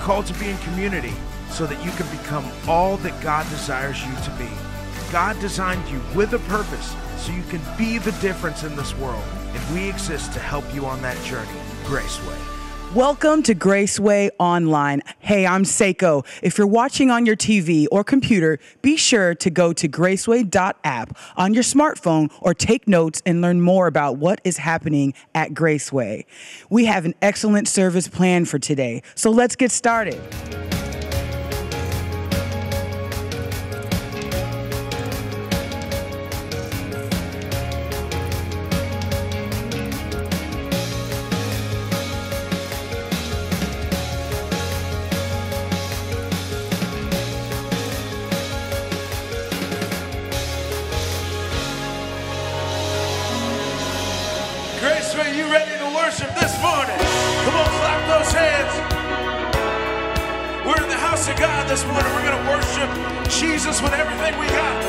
called to be in community so that you can become all that God desires you to be. God designed you with a purpose so you can be the difference in this world, and we exist to help you on that journey. Graceway. Welcome to Graceway Online. Hey, I'm Seiko. If you're watching on your TV or computer, be sure to go to graceway.app on your smartphone or take notes and learn more about what is happening at Graceway. We have an excellent service plan for today, so let's get started. Jesus with everything we got.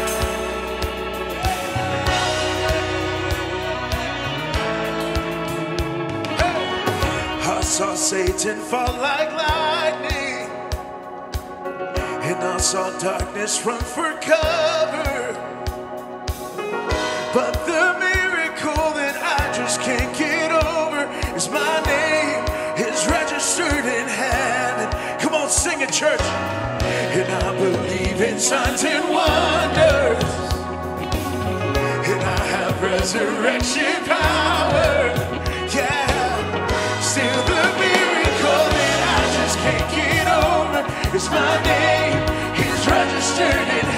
I saw Satan fall like lightning, and I saw darkness run for cover. But the miracle that I just can't get over is my name is registered in heaven. Come on, sing it, church. And I believe in signs and wonders. And I have resurrection power. Yeah. Still the miracle that I just can't get over is my name is registered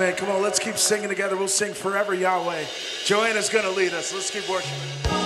Amen. Come on, let's keep singing together. We'll sing Forever Yahweh. Joanna's going to lead us. Let's keep worshiping.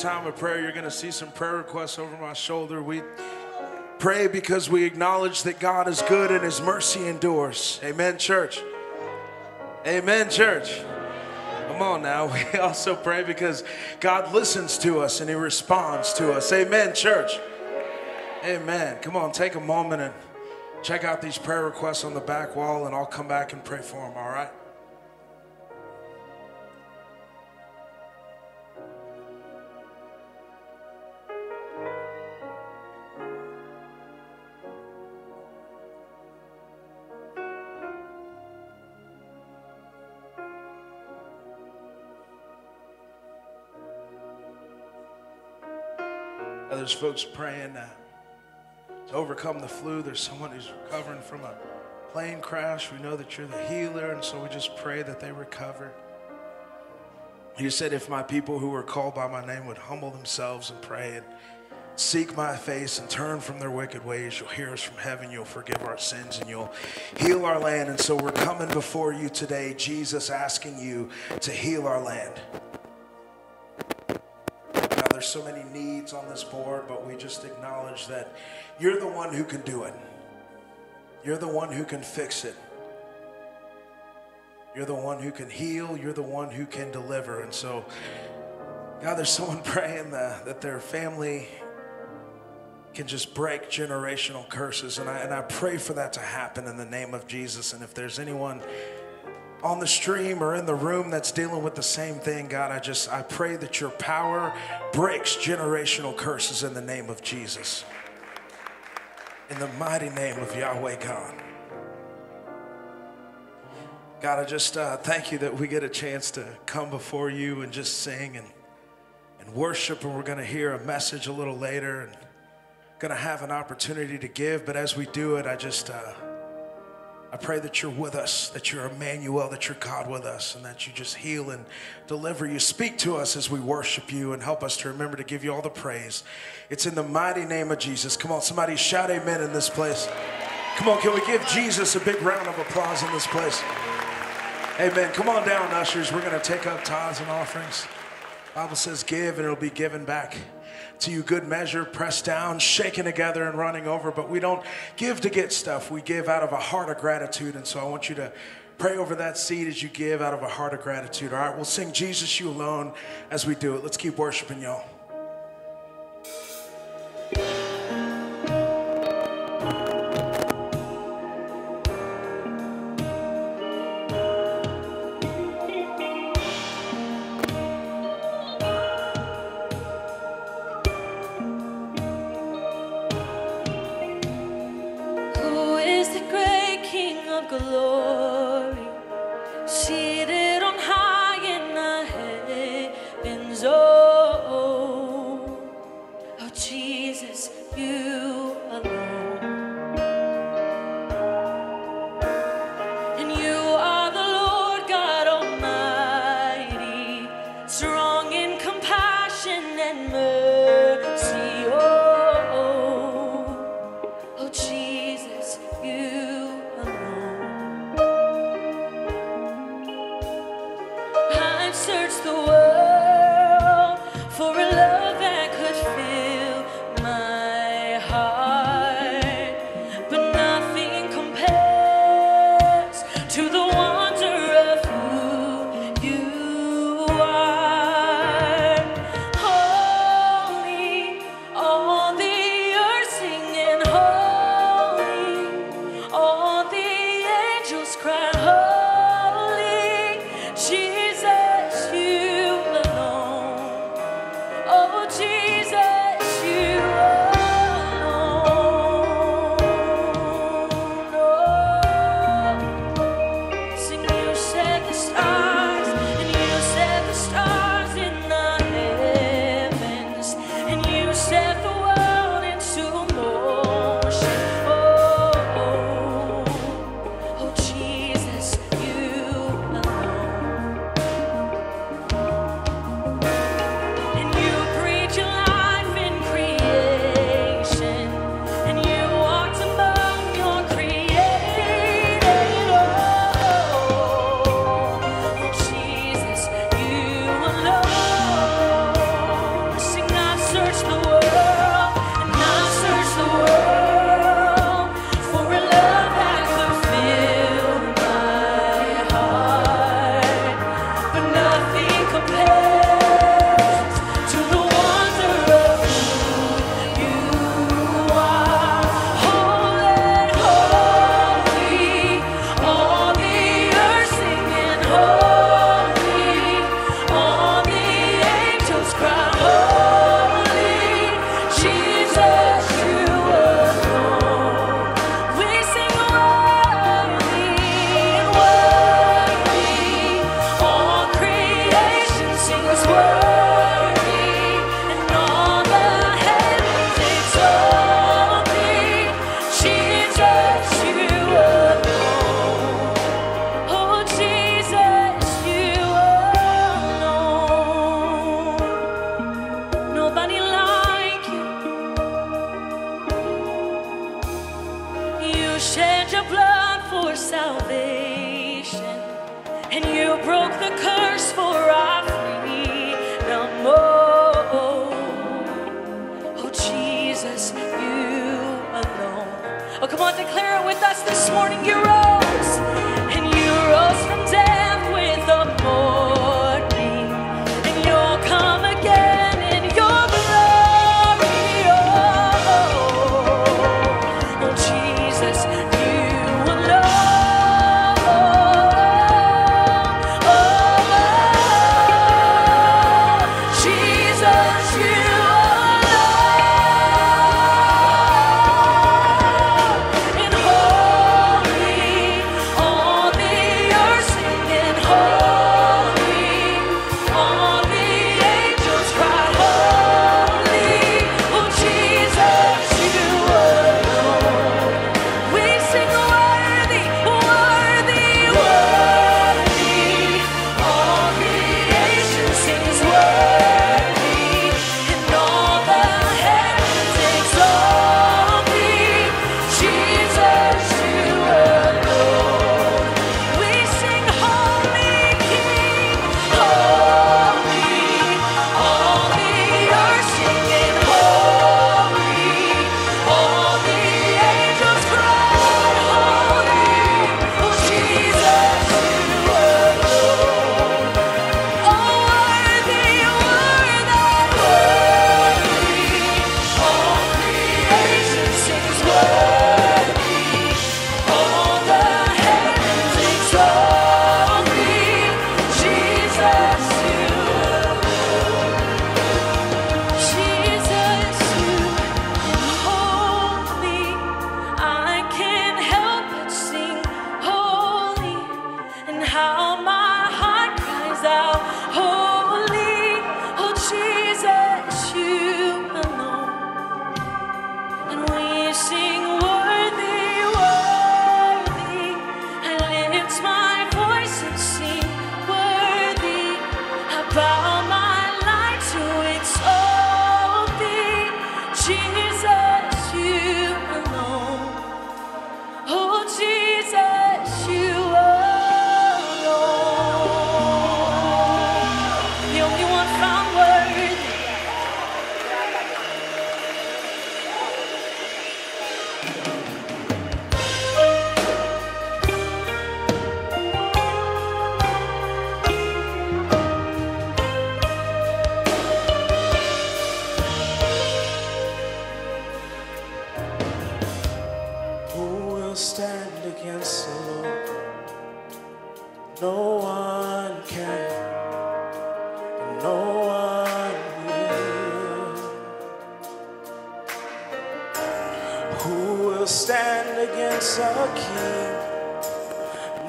Time of prayer. You're going to see some prayer requests over my shoulder. We pray because we acknowledge that God is good and his mercy endures. Amen, church. Amen, church. Come on now. We also pray because God listens to us and he responds to us. Amen, church. Amen. Come on, take a moment and check out these prayer requests on the back wall, and I'll come back and pray for them, all right? There's folks praying uh, to overcome the flu. There's someone who's recovering from a plane crash. We know that you're the healer, and so we just pray that they recover. You said, If my people who are called by my name would humble themselves and pray and seek my face and turn from their wicked ways, you'll hear us from heaven, you'll forgive our sins, and you'll heal our land. And so we're coming before you today, Jesus, asking you to heal our land. There's so many needs on this board, but we just acknowledge that you're the one who can do it. You're the one who can fix it. You're the one who can heal. You're the one who can deliver. And so, God, there's someone praying that, that their family can just break generational curses. And I, and I pray for that to happen in the name of Jesus. And if there's anyone on the stream or in the room that's dealing with the same thing, God, I just I pray that your power breaks generational curses in the name of Jesus. In the mighty name of Yahweh God. God, I just uh, thank you that we get a chance to come before you and just sing and, and worship. And we're going to hear a message a little later and going to have an opportunity to give. But as we do it, I just. Uh, I pray that you're with us, that you're Emmanuel, that you're God with us, and that you just heal and deliver. You speak to us as we worship you and help us to remember to give you all the praise. It's in the mighty name of Jesus. Come on, somebody shout amen in this place. Come on, can we give Jesus a big round of applause in this place? Amen. Come on down, ushers. We're going to take up tithes and offerings. Bible says give and it'll be given back to you good measure, pressed down, shaken together, and running over. But we don't give to get stuff. We give out of a heart of gratitude. And so I want you to pray over that seed as you give out of a heart of gratitude. All right, we'll sing Jesus You Alone as we do it. Let's keep worshiping, y'all.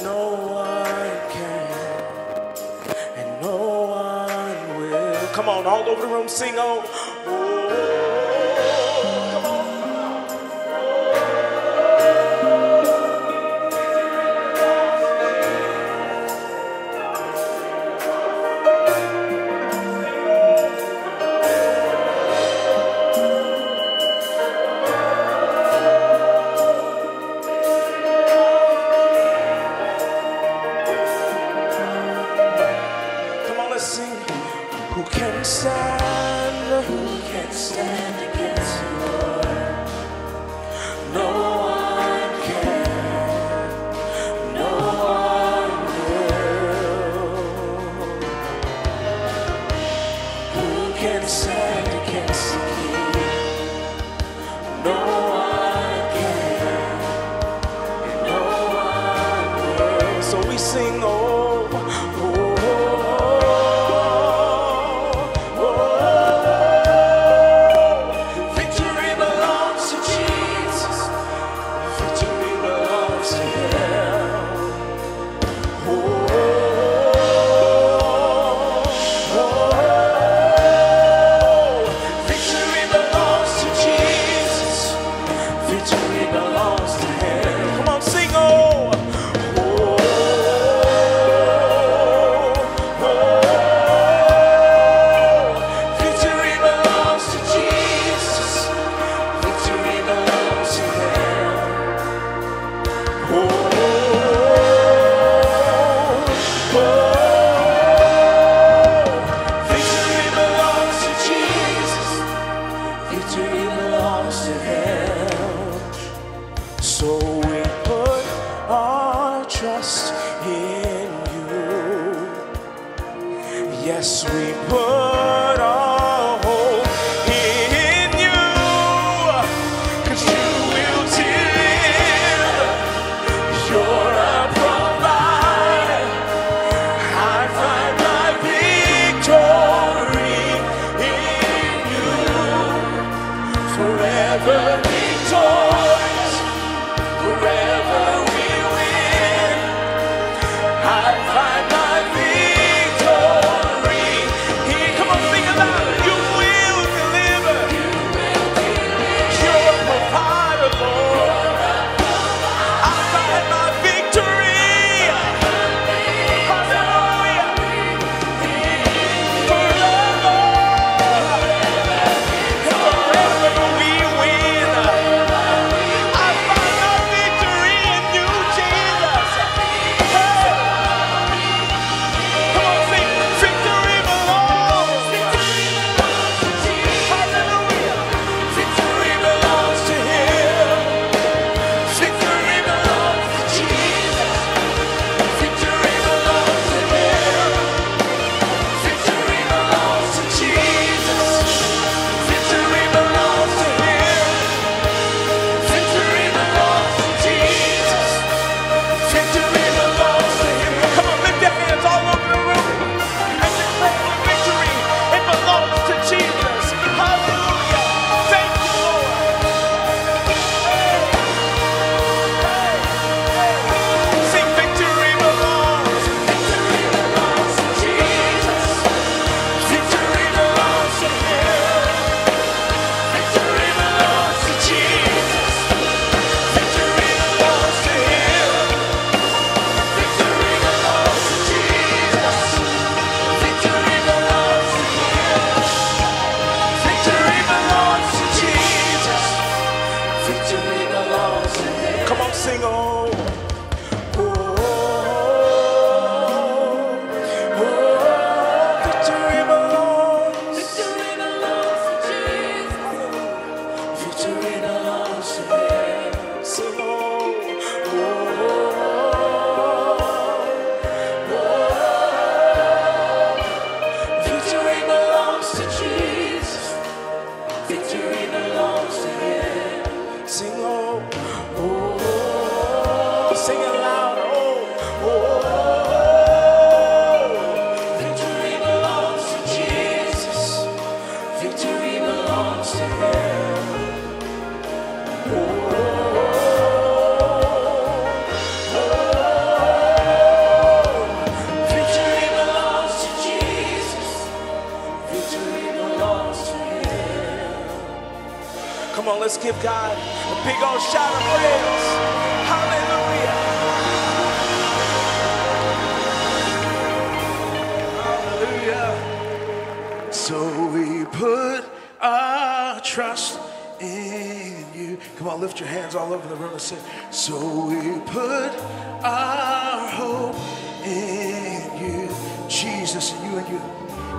no one can, and no one will. Come on, all over the room, sing, oh.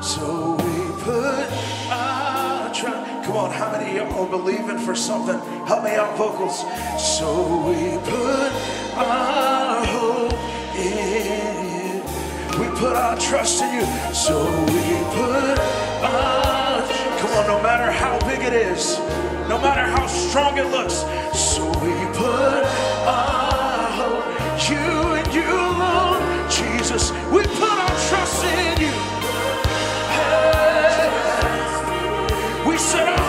So we put our trust. Come on, how many are believing for something? Help me out, vocals. So we put our hope in you. We put our trust in you. So we put our. trust. Come on, no matter how big it is, no matter how strong it looks. So we put our hope, you and you alone, Jesus. We put our trust in you. Yeah.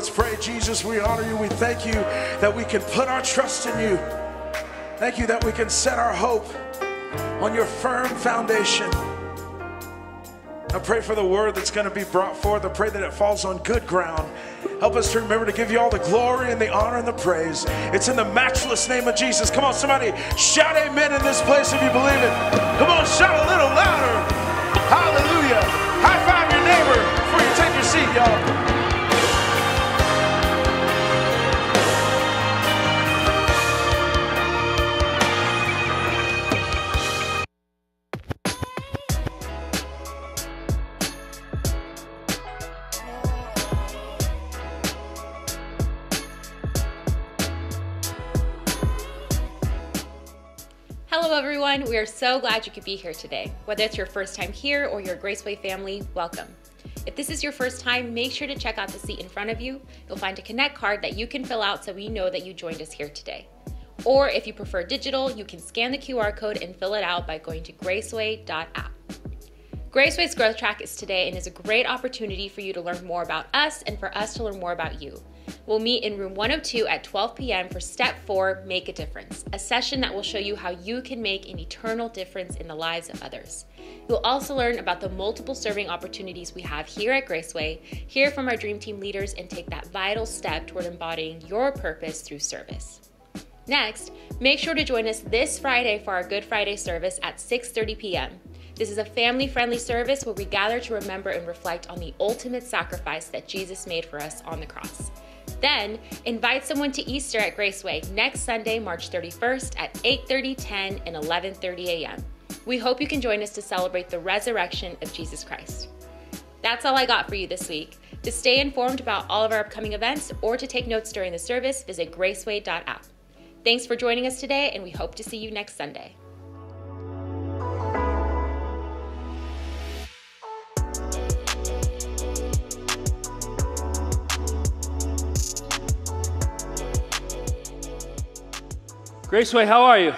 Let's pray. Jesus, we honor you. We thank you that we can put our trust in you. Thank you that we can set our hope on your firm foundation. I pray for the word that's going to be brought forth. I pray that it falls on good ground. Help us to remember to give you all the glory and the honor and the praise. It's in the matchless name of Jesus. Come on, somebody, shout amen in this place if you believe it. Come on, shout a little louder. Hallelujah. High five your neighbor before you take your seat, y'all. Everyone. We are so glad you could be here today. Whether it's your first time here or your Graceway family, welcome. If this is your first time, make sure to check out the seat in front of you. You'll find a Connect card that you can fill out so we know that you joined us here today. Or if you prefer digital, you can scan the QR code and fill it out by going to graceway.app. Graceway's Growth Track is today and is a great opportunity for you to learn more about us and for us to learn more about you. We'll meet in room 102 at 12 p.m. for step four Make a Difference, a session that will show you how you can make an eternal difference in the lives of others. You'll also learn about the multiple serving opportunities we have here at Graceway, hear from our Dream Team leaders, and take that vital step toward embodying your purpose through service. Next, make sure to join us this Friday for our Good Friday service at 6:30 p.m. This is a family-friendly service where we gather to remember and reflect on the ultimate sacrifice that Jesus made for us on the cross. Then, invite someone to Easter at Graceway next Sunday, March 31st at 8:30, 10, and 11:30 a.m. We hope you can join us to celebrate the resurrection of Jesus Christ. That's all I got for you this week. To stay informed about all of our upcoming events or to take notes during the service, visit graceway.app. Thanks for joining us today, and we hope to see you next Sunday. Graceway, how are you?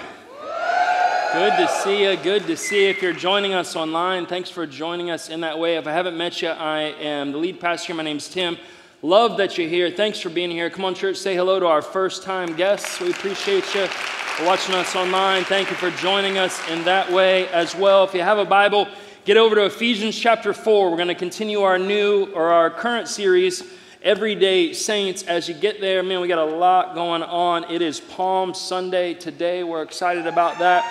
Good to see you. Good to see you. If you're joining us online, thanks for joining us in that way. If I haven't met you, I am the lead pastor. My name's Tim. Love that you're here. Thanks for being here. Come on, church, say hello to our first time guests. We appreciate you for watching us online. Thank you for joining us in that way as well. If you have a Bible, get over to Ephesians chapter 4. We're going to continue our new or our current series everyday saints as you get there man we got a lot going on. It is palm sunday today. We're excited about that.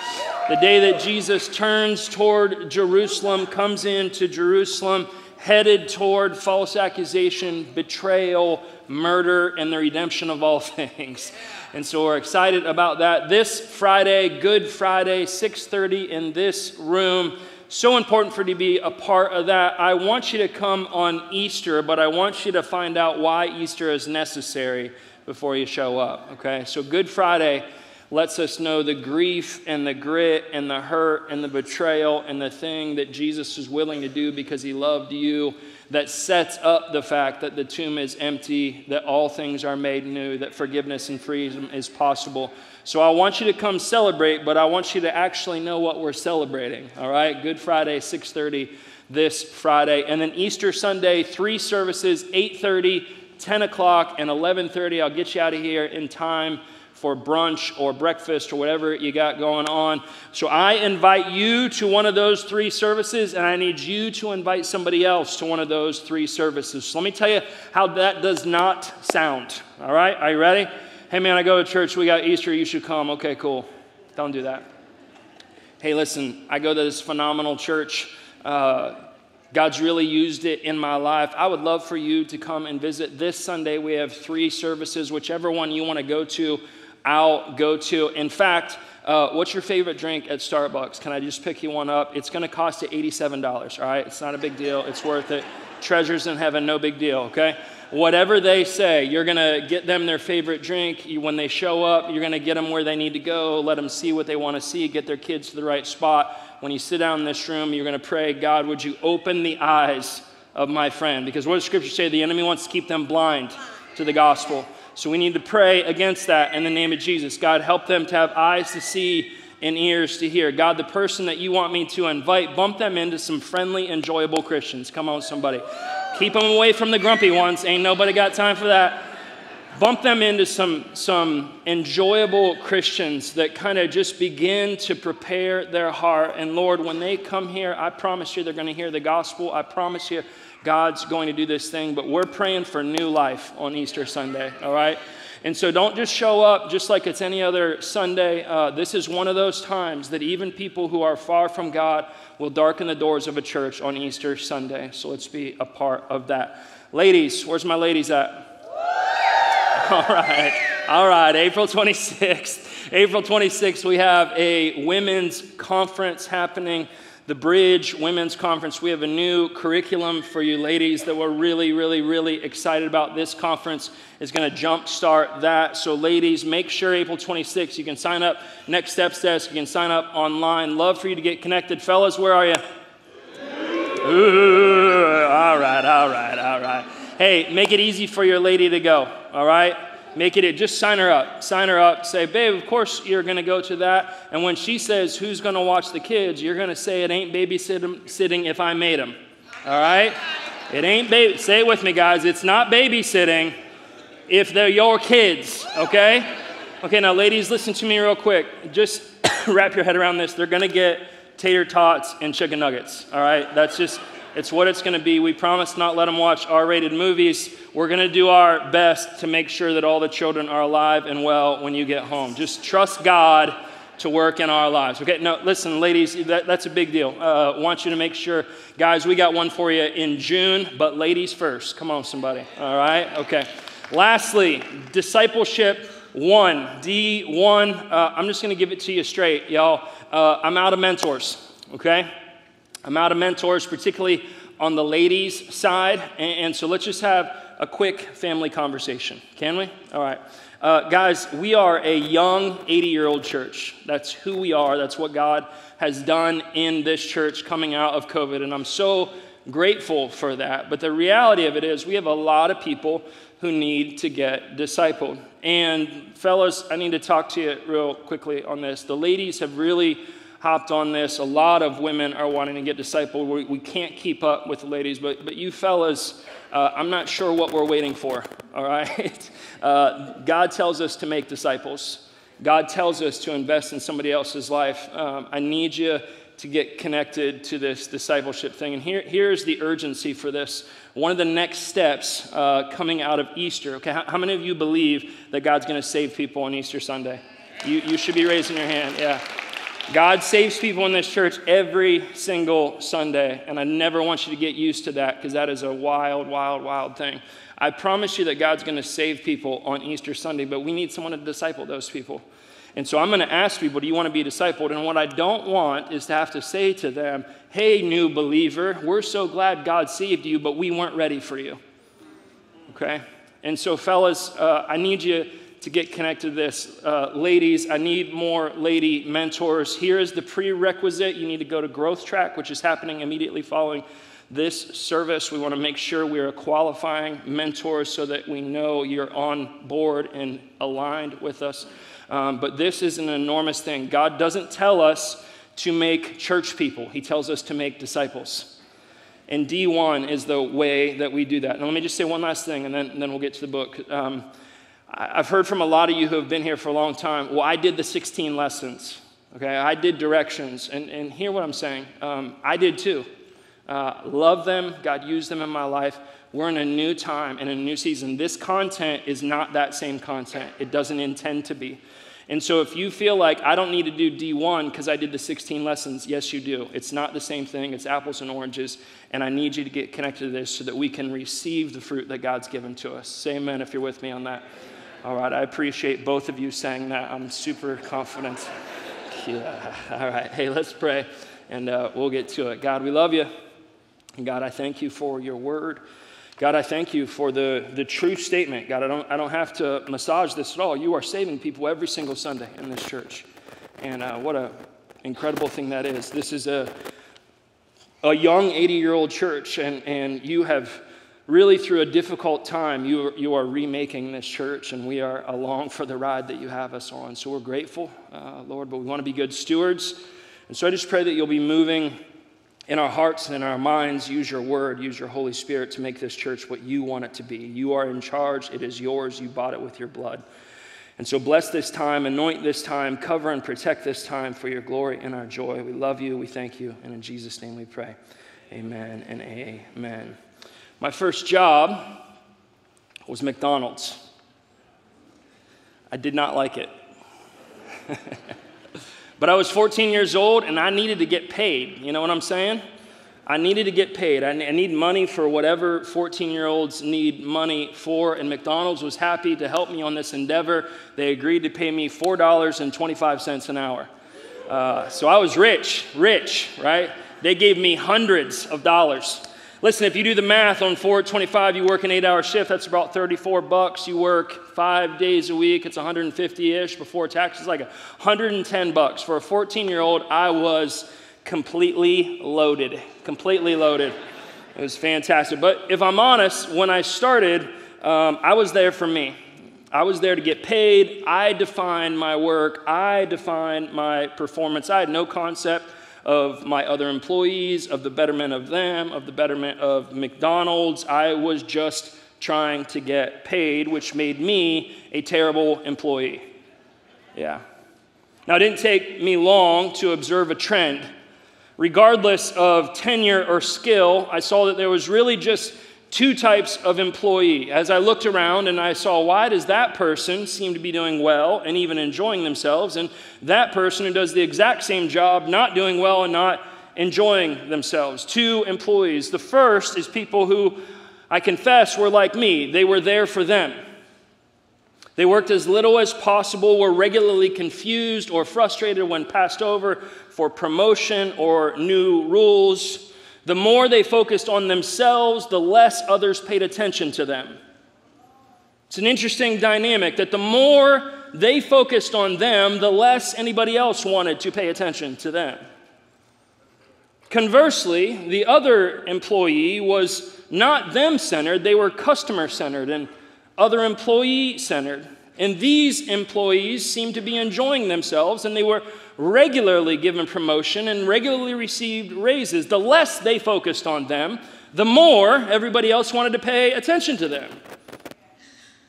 The day that jesus turns toward jerusalem comes into jerusalem headed toward false accusation betrayal murder and the redemption of all things. And so we're excited about that. This friday good friday 6.30 in this room so important for you to be a part of that. I want you to come on Easter, but I want you to find out why Easter is necessary before you show up, okay? So, Good Friday lets us know the grief and the grit and the hurt and the betrayal and the thing that Jesus is willing to do because he loved you that sets up the fact that the tomb is empty, that all things are made new, that forgiveness and freedom is possible. So I want you to come celebrate, but I want you to actually know what we're celebrating. All right? Good Friday, 6:30 this Friday. And then Easter Sunday, three services, 8:30, 10 o'clock, and 11:30. I'll get you out of here in time for brunch or breakfast or whatever you got going on. So I invite you to one of those three services, and I need you to invite somebody else to one of those three services. So let me tell you how that does not sound. All right? Are you ready? Hey, man, I go to church. We got Easter. You should come. Okay, cool. Don't do that. Hey, listen, I go to this phenomenal church. Uh, God's really used it in my life. I would love for you to come and visit. This Sunday, we have three services. Whichever one you want to go to, I'll go to. In fact, uh, what's your favorite drink at Starbucks? Can I just pick you one up? It's going to cost you $87, all right? It's not a big deal. It's worth it. Treasures in heaven, no big deal, okay? whatever they say, you're going to get them their favorite drink. when they show up, you're going to get them where they need to go, let them see what they want to see, get their kids to the right spot. When you sit down in this room, you're going to pray, God, would you open the eyes of my friend? Because what does Scripture say? The enemy wants to keep them blind to the gospel. So we need to pray against that in the name of Jesus. God, help them to have eyes to see and ears to hear. God, the person that you want me to invite, bump them into some friendly, enjoyable Christians. Come on, somebody. Keep them away from the grumpy ones. Ain't nobody got time for that. bump them into some, some enjoyable Christians that kind of just begin to prepare their heart. And Lord, when they come here, I promise you they're going to hear the gospel. I promise you God's going to do this thing. But we're praying for new life on Easter Sunday, all right? And so don't just show up just like it's any other Sunday. Uh, this is one of those times that even people who are far from God will darken the doors of a church on Easter Sunday. So let's be a part of that. Ladies, where's my ladies at? All right. All right. April 26th. April 26th, we have a women's conference happening the Bridge Women's Conference. We have a new curriculum for you ladies that we're really, really, really excited about. This conference is going to jumpstart that. So, ladies, make sure April 26th you can sign up. Next Steps Desk, you can sign up online. Love for you to get connected. Fellas, where are you? Ooh, all right, all right, all right. Hey, make it easy for your lady to go, all right? Make it, just sign her up. Sign her up. Say, babe, of course you're going to go to that. And when she says, who's going to watch the kids, you're going to say, it ain't babysitting if I made them. All right? It ain't baby. Say it with me, guys. It's not babysitting if they're your kids, okay? Okay, now, ladies, listen to me real quick. Just wrap your head around this. They're going to get tater tots and chicken nuggets, all right? That's just it's what it's going to be. We promise not let them watch R rated movies. We're going to do our best to make sure that all the children are alive and well when you get home. Just trust God to work in our lives. Okay, no, listen, ladies, that, that's a big deal. Uh, want you to make sure, guys, we got one for you in June, but ladies first. Come on, somebody. All right, okay. Lastly, discipleship one, D1. Uh, I'm just going to give it to you straight, y'all. Uh, I'm out of mentors, okay? I'm out of mentors, particularly on the ladies' side. And, and so let's just have a quick family conversation. Can we? All right. Uh, guys, we are a young 80 year old church. That's who we are. That's what God has done in this church coming out of COVID. And I'm so grateful for that. But the reality of it is, we have a lot of people who need to get discipled. And, fellas, I need to talk to you real quickly on this. The ladies have really hopped on this. A lot of women are wanting to get discipled. We, we can't keep up with the ladies, but, but you fellas, uh, I'm not sure what we're waiting for, all right? Uh, God tells us to make disciples. God tells us to invest in somebody else's life. Um, I need you to get connected to this discipleship thing. And here, here's the urgency for this. One of the next steps uh, coming out of Easter, okay, how, how, many of you believe that God's going to save people on Easter Sunday? You, you should be raising your hand, yeah. God saves people in this church every single Sunday, and I never want you to get used to that because that is a wild, wild, wild thing. I promise you that God's going to save people on Easter Sunday, but we need someone to disciple those people. And so I'm going to ask people, do you want to be discipled? And what I don't want is to have to say to them, hey, new believer, we're so glad God saved you, but we weren't ready for you. Okay? And so, fellas, uh, I need you to get connected to this. Uh, ladies, I need more lady mentors. Here is the prerequisite you need to go to Growth Track, which is happening immediately following this service. We want to make sure we are qualifying mentors so that we know you're on board and aligned with us. Um, but this is an enormous thing. God doesn't tell us to make church people, He tells us to make disciples. And D1 is the way that we do that. Now, let me just say one last thing, and then, and then we'll get to the book. Um, I've heard from a lot of you who have been here for a long time. Well, I did the 16 lessons. Okay, I did directions, and, and hear what I'm saying. Um, I did too. Uh, love them. God used them in my life. We're in a new time and a new season. This content is not that same content. It doesn't intend to be. And so if you feel like I don't need to do D1 because I did the 16 lessons, yes, you do. It's not the same thing, it's apples and oranges. And I need you to get connected to this so that we can receive the fruit that God's given to us. Say amen if you're with me on that. All right, I appreciate both of you saying that. I'm super confident. Yeah. All right. Hey, let's pray and uh, we'll get to it. God, we love you. And God, I thank you for your word. God, I thank you for the, the true statement. God, I don't, I don't have to massage this at all. You are saving people every single Sunday in this church. And uh, what an incredible thing that is. This is a, a young 80 year old church, and, and you have really through a difficult time, you, you are remaking this church, and we are along for the ride that you have us on. So we're grateful, uh, Lord, but we want to be good stewards. And so I just pray that you'll be moving in our hearts and in our minds, use your word, use your Holy Spirit to make this church what you want it to be. You are in charge, it is yours, you bought it with your blood. And so bless this time, anoint this time, cover and protect this time for your glory and our joy. We love you, we thank you, and in Jesus' name we pray. Amen and amen. My first job was McDonald's. I did not like it. but I was 14 years old and I needed to get paid. You know what I'm saying? I needed to get paid. I need money for whatever 14 year olds need money for, and McDonald's was happy to help me on this endeavor. They agreed to pay me $4.25 an hour. Uh, so I was rich, rich, right? They gave me hundreds of dollars. Listen, if you do the math on 425, you work an eight hour shift, that's about 34 bucks. You work five days a week, it's 150 ish before taxes, like 110 bucks. For a 14 year old, I was completely loaded, completely loaded. It was fantastic. But if I'm honest, when I started, um, I was there for me. I was there to get paid. I defined my work. I defined my performance. I had no concept of my other employees, of the betterment of them, of the betterment of McDonald's. I was just trying to get paid, which made me a terrible employee. Yeah. Now, it didn't take me long to observe a trend regardless of tenure or skill, I saw that there was really just two types of employee. As I looked around and I saw, why does that person seem to be doing well and even enjoying themselves, and that person who does the exact same job not doing well and not enjoying themselves? Two employees. The first is people who I confess were like me, they were there for them. They worked as little as possible, were regularly confused or frustrated when passed over for promotion or new rules. The more they focused on themselves, the less others paid attention to them. It's an interesting dynamic that the more they focused on them, the less anybody else wanted to pay attention to them. Conversely, the other employee was not them centered, they were customer centered and other employee centered. And these employees seemed to be enjoying themselves and they were regularly given promotion and regularly received raises. The less they focused on them, the more everybody else wanted to pay attention to them.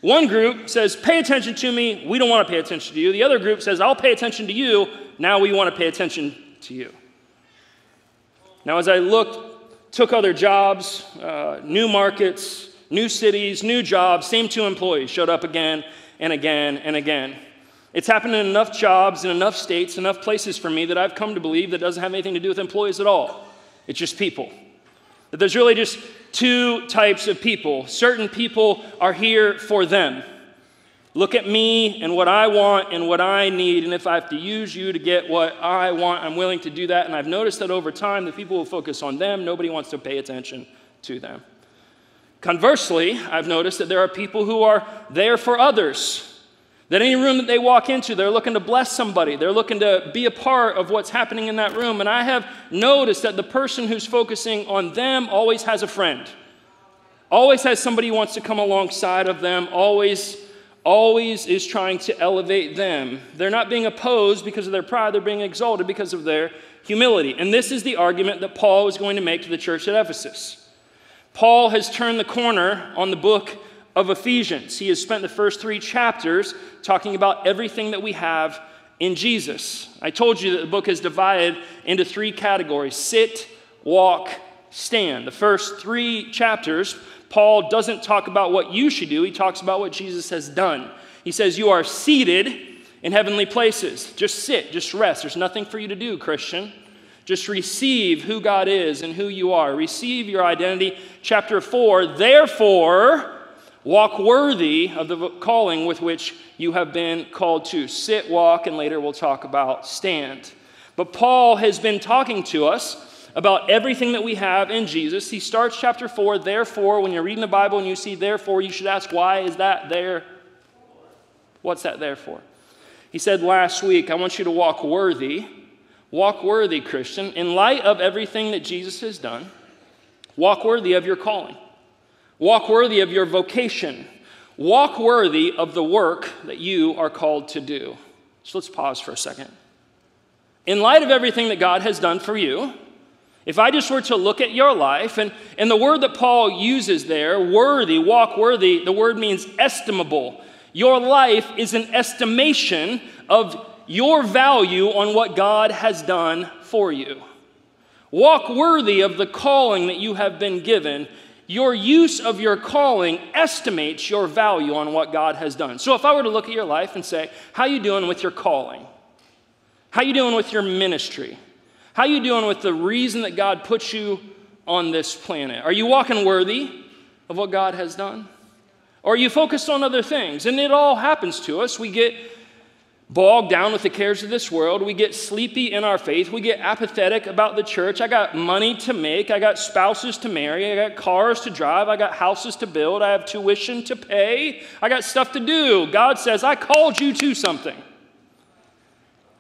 One group says, Pay attention to me, we don't want to pay attention to you. The other group says, I'll pay attention to you, now we want to pay attention to you. Now, as I looked, took other jobs, uh, new markets, new cities, new jobs, same two employees showed up again and again and again. It's happened in enough jobs, in enough states, enough places for me that I've come to believe that doesn't have anything to do with employees at all. It's just people. That there's really just two types of people. Certain people are here for them. Look at me and what I want and what I need, and if I have to use you to get what I want, I'm willing to do that. And I've noticed that over time, the people who focus on them, nobody wants to pay attention to them. Conversely, I've noticed that there are people who are there for others. That any room that they walk into, they're looking to bless somebody. They're looking to be a part of what's happening in that room. And I have noticed that the person who's focusing on them always has a friend, always has somebody who wants to come alongside of them, always, always is trying to elevate them. They're not being opposed because of their pride, they're being exalted because of their humility. And this is the argument that Paul is going to make to the church at Ephesus. Paul has turned the corner on the book of Ephesians. He has spent the first three chapters talking about everything that we have in Jesus. I told you that the book is divided into three categories sit, walk, stand. The first three chapters, Paul doesn't talk about what you should do, he talks about what Jesus has done. He says, You are seated in heavenly places. Just sit, just rest. There's nothing for you to do, Christian. Just receive who God is and who you are. Receive your identity. Chapter 4 Therefore, walk worthy of the calling with which you have been called to. Sit, walk, and later we'll talk about stand. But Paul has been talking to us about everything that we have in Jesus. He starts chapter 4, therefore, when you're reading the Bible and you see therefore, you should ask, why is that there? What's that there for? He said last week, I want you to walk worthy Walk worthy, Christian, in light of everything that Jesus has done. Walk worthy of your calling. Walk worthy of your vocation. Walk worthy of the work that you are called to do. So let's pause for a second. In light of everything that God has done for you, If I just were to look at your life, and, and the word that Paul uses there, worthy, walk worthy, the word means estimable. Your life is an estimation of your value on what God has done for you. Walk worthy of the calling that you have been given. Your use of your calling estimates your value on what God has done. So if I were to look at your life and say, how you doing with your calling? How you doing with your ministry? How you doing with the reason that God put you on this planet? Are you walking worthy of what God has done? Or are you focused on other things? And it all happens to us. We get bogged down with the cares of this world. We get sleepy in our faith. We get apathetic about the church. I got money to make. I got spouses to marry. I got cars to drive. I got houses to build. I have tuition to pay. I got stuff to do. God says, I called you to something.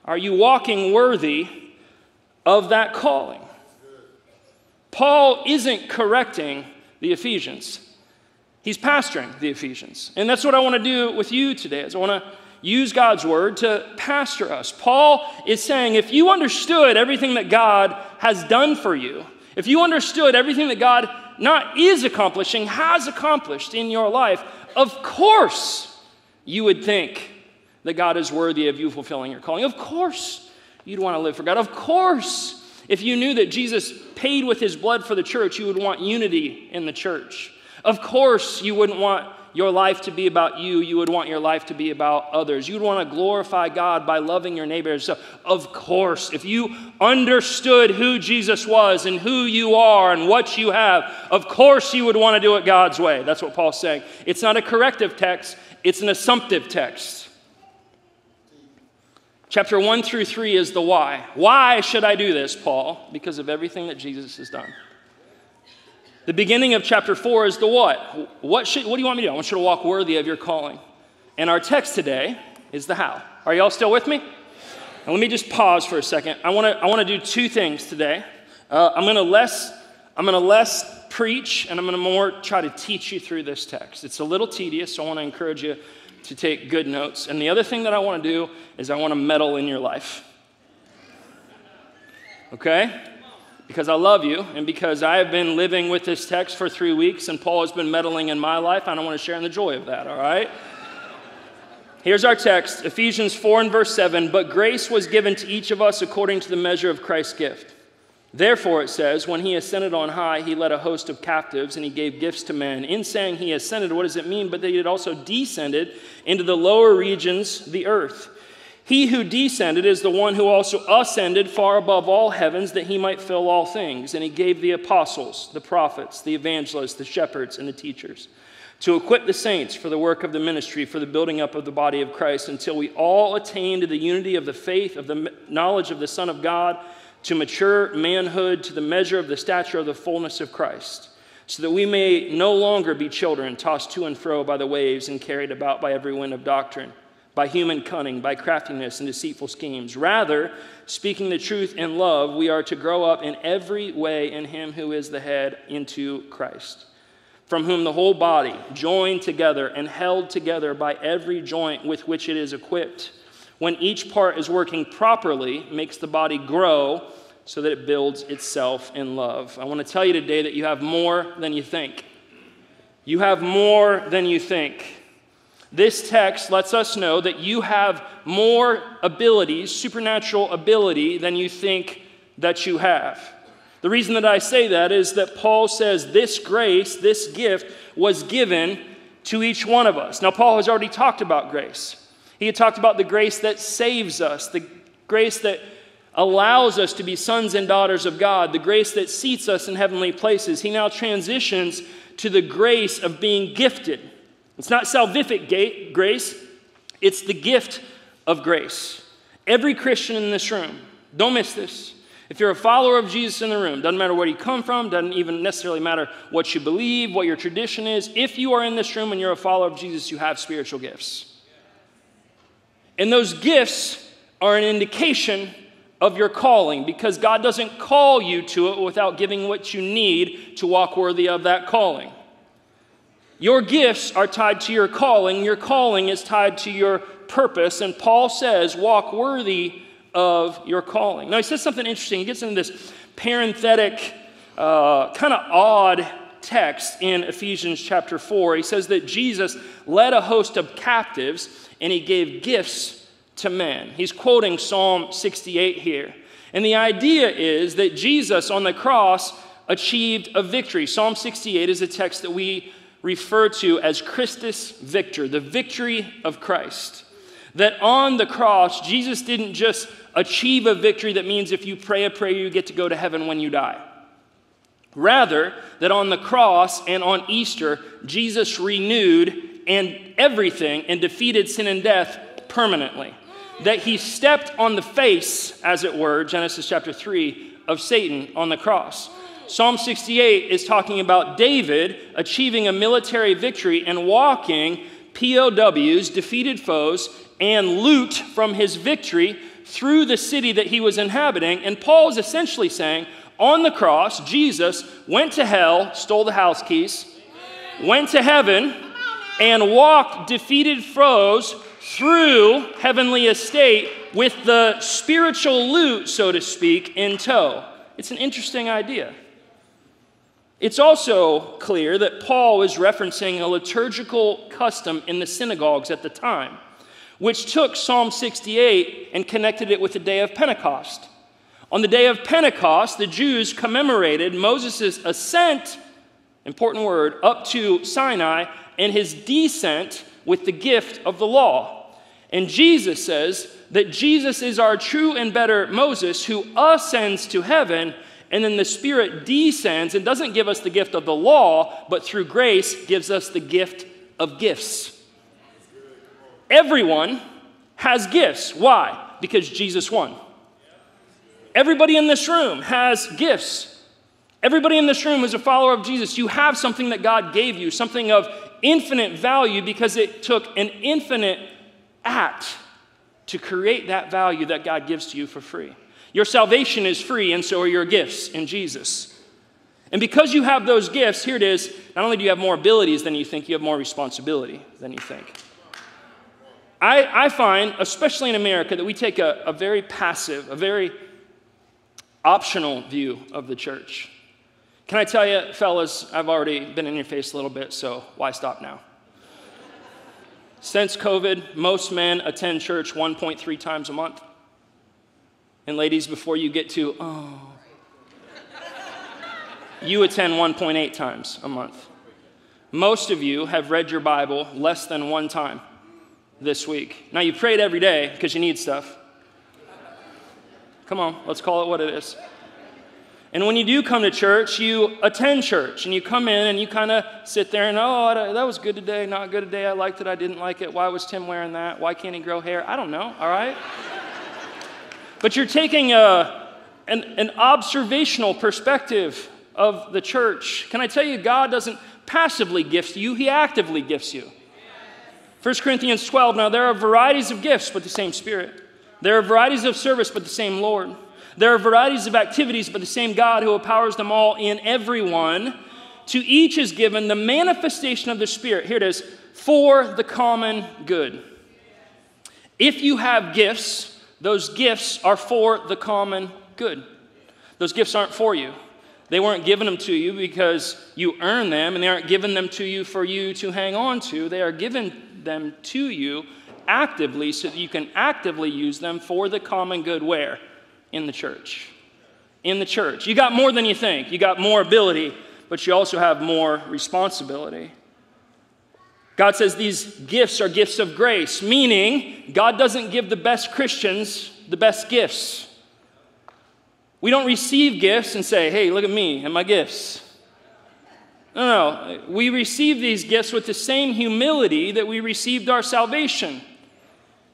Are you walking worthy of that calling? Paul isn't correcting the Ephesians. He's pastoring the Ephesians. And that's what I want to do with you today. Is I want to use God's word to pastor us. Paul is saying if you understood everything that God has done for you, if you understood everything that God not is accomplishing, has accomplished in your life, of course you would think that God is worthy of you fulfilling your calling. Of course you'd want to live for God. Of course, if you knew that Jesus paid with his blood for the church, you would want unity in the church. Of course, you wouldn't want your life to be about you, you would want your life to be about others. You'd want to glorify God by loving your neighbors. So, of course, if you understood who Jesus was and who you are and what you have, of course you would want to do it God's way. That's what Paul's saying. It's not a corrective text, it's an assumptive text. Chapter 1 through 3 is the why. Why should I do this, Paul? Because of everything that Jesus has done. The beginning of chapter 4 is the what. What, should, what do you want me to do? I want you to walk worthy of your calling. And our text today is the how. Are y'all still with me? Now, let me just pause for a second. I want to I wanna do two things today. Uh, I'm going to less, I'm going to less preach, and I'm going to more try to teach you through this text. It's a little tedious, so I want to encourage you to take good notes. And the other thing that I want to do is I want to meddle in your life. Okay? Because I love you, and because I have been living with this text for three weeks, and Paul has been meddling in my life, I don't want to share in the joy of that, all right? Here's our text Ephesians 4 and verse 7 But grace was given to each of us according to the measure of Christ's gift. Therefore, it says, when he ascended on high, he led a host of captives and he gave gifts to men. In saying he ascended, what does it mean? But that he had also descended into the lower regions, the earth. He who descended is the one who also ascended far above all heavens that he might fill all things. And he gave the apostles, the prophets, the evangelists, the shepherds, and the teachers to equip the saints for the work of the ministry, for the building up of the body of Christ, until we all attain to the unity of the faith, of the knowledge of the Son of God to mature manhood to the measure of the stature of the fullness of Christ, so that we may no longer be children tossed to and fro by the waves and carried about by every wind of doctrine, by human cunning, by craftiness and deceitful schemes. Rather, speaking the truth in love, we are to grow up in every way in Him who is the head into Christ. From whom the whole body, joined together and held together by every joint with which it is equipped, when each part is working properly, makes the body grow so that it builds itself in love. I want to tell you today that you have more than you think. You have more than you think. This text lets us know that you have more abilities, supernatural ability, than you think that you have. The reason that I say that is that Paul says this grace, this gift, was given to each one of us. Now, Paul has already talked about grace. He had talked about the grace that saves us, the grace that allows us to be sons and daughters of God, the grace that seats us in heavenly places. He now transitions to the grace of being gifted. It's not salvific grace, it's the gift of grace. Every Christian in this room, don't miss this. If you're a follower of Jesus in the room, doesn't matter where you come from, doesn't even necessarily matter what you believe, what your tradition is. If you are in this room and you're a follower of Jesus, you have spiritual gifts. And those gifts are an indication of your calling because God doesn't call you to it without giving what you need to walk worthy of that calling. Your gifts are tied to your calling, your calling is tied to your purpose, and Paul says, walk worthy of your calling. Now, he says something interesting. He gets into this parenthetic, uh, kind of odd text in Ephesians chapter 4. He says that Jesus led a host of captives and he gave gifts to men. He's quoting Psalm 68 here. And the idea is that Jesus on the cross achieved a victory. Psalm 68 is a text that we refer to as Christus Victor, the victory of Christ. That on the cross, Jesus didn't just achieve a victory that means if you pray a prayer, you get to go to heaven when you die. Rather, that on the cross and on Easter, Jesus renewed and everything and defeated sin and death permanently. That he stepped on the face, as it were, Genesis chapter 3, of Satan on the cross. Psalm 68 is talking about David achieving a military victory and walking POWs, defeated foes, and loot from his victory through the city that he was inhabiting. And Paul is essentially saying, on the cross, Jesus went to hell, stole the house keys, went to heaven, and walked defeated foes through heavenly estate with the spiritual loot, so to speak, in tow. It's an interesting idea. It's also clear that Paul is referencing a liturgical custom in the synagogues at the time, which took Psalm 68 and connected it with the day of Pentecost. On the day of Pentecost, the Jews commemorated Moses' ascent, important word, up to Sinai and his descent with the gift of the law. And Jesus says that Jesus is our true and better Moses who ascends to heaven, and then the Spirit descends and doesn't give us the gift of the law, but through grace gives us the gift of gifts. Everyone has gifts. Why? Because Jesus won. Everybody in this room has gifts. Everybody in this room is a follower of Jesus. You have something that God gave you, something of infinite value because it took an infinite act to create that value that God gives to you for free. Your salvation is free, and so are your gifts in Jesus. And because you have those gifts, here it is not only do you have more abilities than you think, you have more responsibility than you think. I, I find, especially in America, that we take a, a very passive, a very optional view of the church. Can I tell you, fellas, I've already been in your face a little bit, so why stop now? Since COVID, most men attend church 1.3 times a month. And ladies, before you get to, oh, you attend 1.8 times a month. Most of you have read your Bible less than one time this week. Now, you prayed every day because you need stuff. Come on, let's call it what it is. And when you do come to church, you attend church and you come in and you kind of sit there and, oh, that was good today, not good today. I liked it, I didn't like it. Why was Tim wearing that? Why can't he grow hair? I don't know, all right? But you're taking a, an, an observational perspective of the church. Can I tell you, God doesn't passively gift you, He actively gifts you. 1 Corinthians 12, now there are varieties of gifts, but the same Spirit. There are varieties of service, but the same Lord. There are varieties of activities, but the same God who empowers them all in everyone. To each is given the manifestation of the Spirit. Here it is for the common good. If you have gifts, those gifts are for the common good. Those gifts aren't for you. They weren't given them to you because you earn them, and they aren't given them to you for you to hang on to. They are given them to you actively so that you can actively use them for the common good where? In the church. In the church. You got more than you think. You got more ability, but you also have more responsibility. God says these gifts are gifts of grace, meaning God doesn't give the best Christians the best gifts. We don't receive gifts and say, hey, look at me and my gifts. No, no. We receive these gifts with the same humility that we received our salvation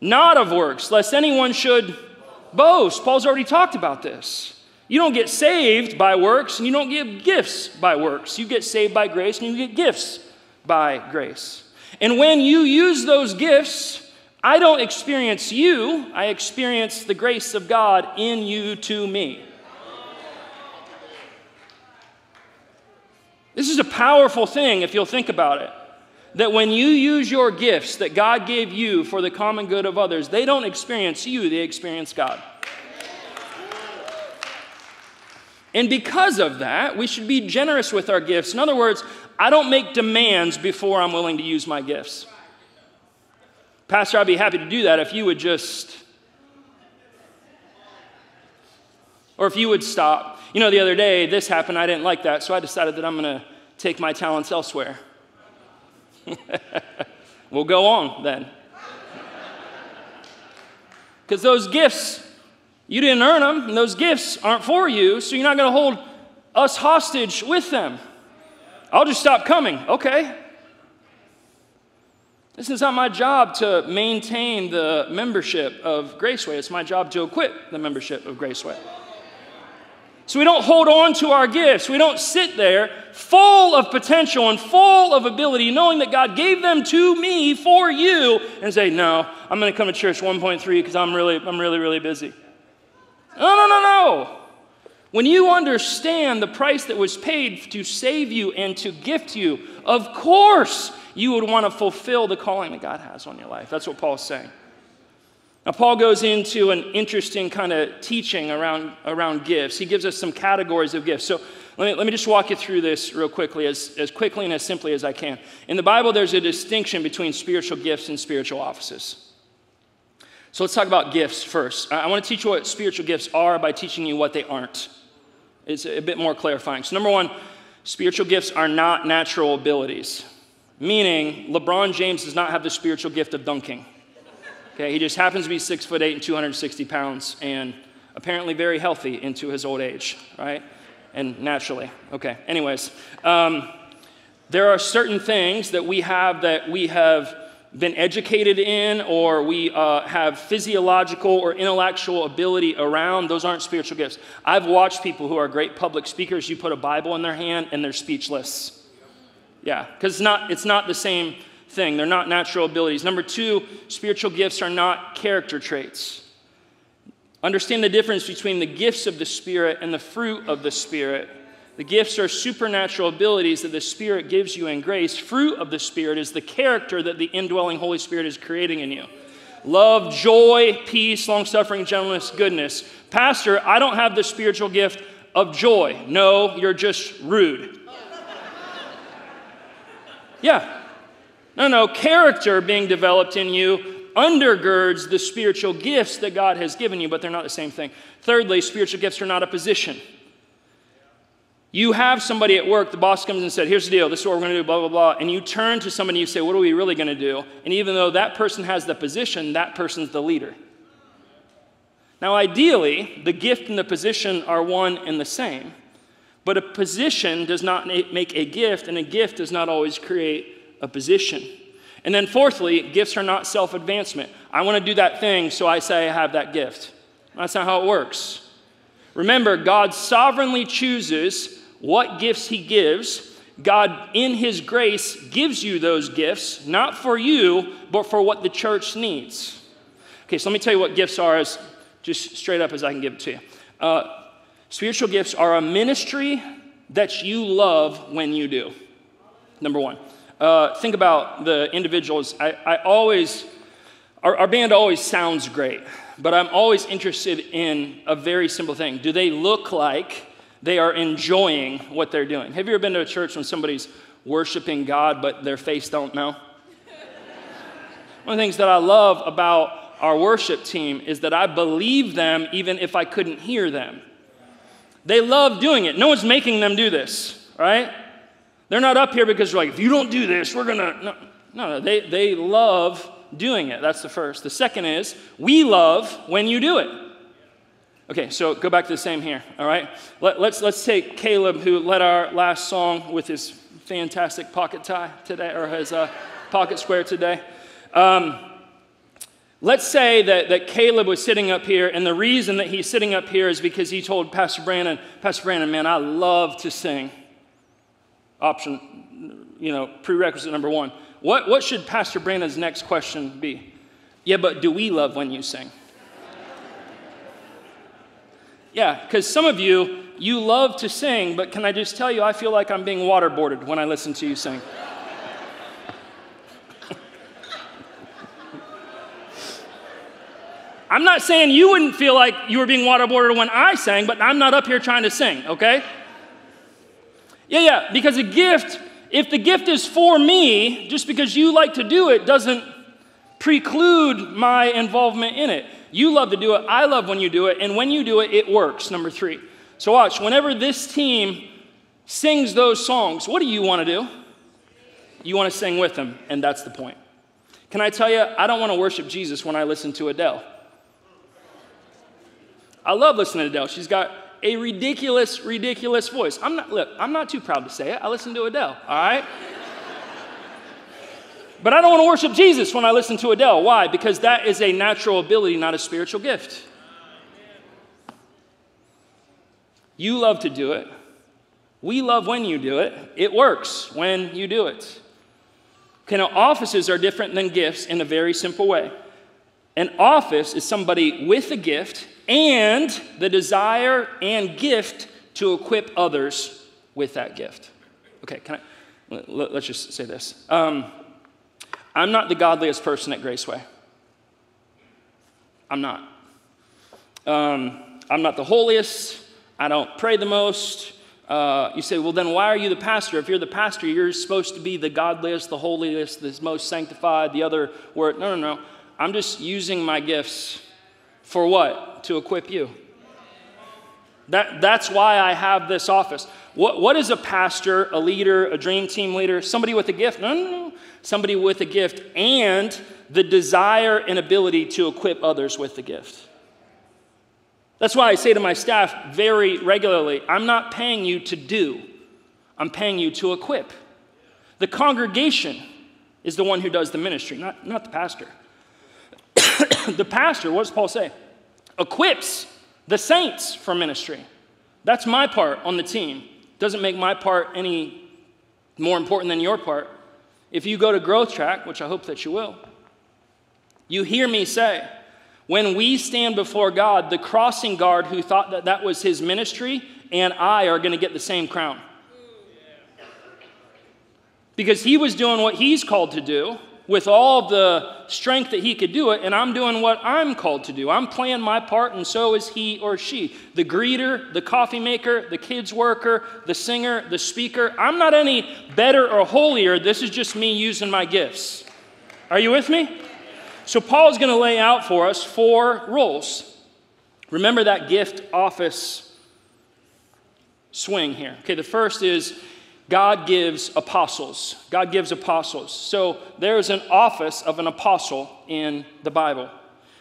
not of works, lest anyone should boast. Paul's already talked about this. You don't get saved by works, and you don't get gifts by works. You get saved by grace, and you get gifts by grace. And when you use those gifts, I don't experience you, I experience the grace of God in you to me. This is a powerful thing if you'll think about it that when you use your gifts that God gave you for the common good of others, they don't experience you, they experience God. And because of that, we should be generous with our gifts. In other words, I don't make demands before I'm willing to use my gifts. Pastor, I'd be happy to do that if you would just, or if you would stop. You know, the other day, this happened, I didn't like that, so I decided that I'm going to take my talents elsewhere. we'll go on then. Because those gifts, you didn't earn them, and those gifts aren't for you, so you're not going to hold us hostage with them. I'll just stop coming. Okay. This is not my job to maintain the membership of Graceway. It's my job to equip the membership of Graceway. So we don't hold on to our gifts. We don't sit there full of potential and full of ability, knowing that God gave them to me for you, and say, No, I'm going to come to church 1.3 because I'm really, I'm really, really busy. No, no, no, no. When you understand the price that was paid to save you and to gift you, of course you would want to fulfill the calling that God has on your life. That's what Paul's saying. Now, Paul goes into an interesting kind of teaching around, around gifts. He gives us some categories of gifts. So let me, let me just walk you through this real quickly, as, as quickly and as simply as I can. In the Bible, there's a distinction between spiritual gifts and spiritual offices. So let's talk about gifts first. I, want to teach you what spiritual gifts are by teaching you what they aren't. It's a bit more clarifying. So, number one, spiritual gifts are not natural abilities, meaning LeBron James does not have the spiritual gift of dunking. Okay, he just happens to be six foot eight and 260 pounds and apparently very healthy into his old age, right? And naturally. Okay, anyways, um, there are certain things that we have that we have been educated in or we uh, have physiological or intellectual ability around, those aren't spiritual gifts. I've watched people who are great public speakers, you put a Bible in their hand and they're speechless. Yeah, because it's not, it's not the same thing. They're not natural abilities. Number two, spiritual gifts are not character traits. Understand the difference between the gifts of the Spirit and the fruit of the Spirit. The gifts are supernatural abilities that the Spirit gives you in grace. Fruit of the Spirit is the character that the indwelling Holy Spirit is creating in you love, joy, peace, long suffering, gentleness, goodness. Pastor, I don't have the spiritual gift of joy. No, you're just rude. Yeah, no, no, character being developed in you undergirds the spiritual gifts that God has given you, but they're not the same thing. Thirdly, spiritual gifts are not a position. You have somebody at work, the boss comes and said, Here's the deal, this is what we're going to do, blah, blah, blah. And you turn to somebody you say, What are we really going to do? And even though that person has the position, that person's the leader. Now, ideally, the gift and the position are one and the same. But a position does not make a gift, and a gift does not always create a position. And then, fourthly, gifts are not self advancement. I want to do that thing, so I say I have that gift. That's not how it works. Remember, God sovereignly chooses what gifts He gives. God, in His grace, gives you those gifts, not for you, but for what the church needs. Okay, so let me tell you what gifts are, as just straight up as I can give it to you. Uh, spiritual gifts are a ministry that you love when you do. Number one uh, think about the individuals. I, I always, our, our band always sounds great, but I'm always interested in a very simple thing. Do they look like they are enjoying what they're doing? Have you ever been to a church when somebody's worshiping God, but their face don't know? One of the things that I love about our worship team is that I believe them even if I couldn't hear them. They love doing it. No one's making them do this, right? They're not up here because they're like, if you don't do this, we're going to. No, no, they, they love doing it. That's the first. The second is, we love when you do it. Okay, so go back to the same here, all right? Let, us let's, let's take Caleb, who led our last song with his fantastic pocket tie today, or his uh, pocket square today. Um, let's say that, that Caleb was sitting up here, and the reason that he's sitting up here is because he told Pastor Brandon, Pastor Brandon, man, I love to sing option, you know, prerequisite number one. What, what should Pastor Brandon's next question be? Yeah, but do we love when you sing? Yeah, because some of you, you love to sing, but can I just tell you, I feel like I'm being waterboarded when I listen to you sing. I'm not saying you wouldn't feel like you were being waterboarded when I sang, but I'm not up here trying to sing, okay? Yeah, yeah, because a gift, if the gift is for me, just because you like to do it doesn't preclude my involvement in it. You love to do it, I love when you do it, and when you do it, it works, number three. So, watch, whenever this team sings those songs, what do you want to do? You want to sing with them, and that's the point. Can I tell you, I don't want to worship Jesus when I listen to Adele. I love listening to Adele. She's got a ridiculous, ridiculous voice. I'm not, look, I'm not too proud to say it. I listen to Adele, all right? But I don't want to worship Jesus when I listen to Adele. Why? Because that is a natural ability, not a spiritual gift. You love to do it. We love when you do it. It works when you do it. Okay, now offices are different than gifts in a very simple way. An office is somebody with a gift and the desire and gift to equip others with that gift. Okay, can I? Let, us just say this. Um, I'm not the godliest person at Graceway. I'm not. Um, I'm not the holiest. I don't pray the most. Uh, you say, well, then why are you the pastor? If you're the pastor, you're supposed to be the godliest, the holiest, the most sanctified, the other word. No, no, no. I'm just using my gifts for what? To equip you. That, that's why I have this office. What, what is a pastor, a leader, a dream team leader? Somebody with a gift? No, no, no. Somebody with a gift and the desire and ability to equip others with the gift. That's why I say to my staff very regularly I'm not paying you to do, I'm paying you to equip. The congregation is the one who does the ministry, not, not the pastor. the pastor, what does Paul say? Equips the saints for ministry. That's my part on the team. Doesn't make my part any more important than your part. If you go to Growth Track, which I hope that you will, you hear me say, when we stand before God, the crossing guard who thought that that was his ministry and I are going to get the same crown. Because he was doing what he's called to do, with all the strength that he could do it, and I'm doing what I'm called to do. I'm playing my part, and so is he or she. The greeter, the coffee maker, the kids worker, the singer, the speaker. I'm not any better or holier. This is just me using my gifts. Are you with me? So, Paul is going to lay out for us four roles. Remember that gift office swing here. Okay, the first is God gives apostles. God gives apostles. So there's an office of an apostle in the Bible.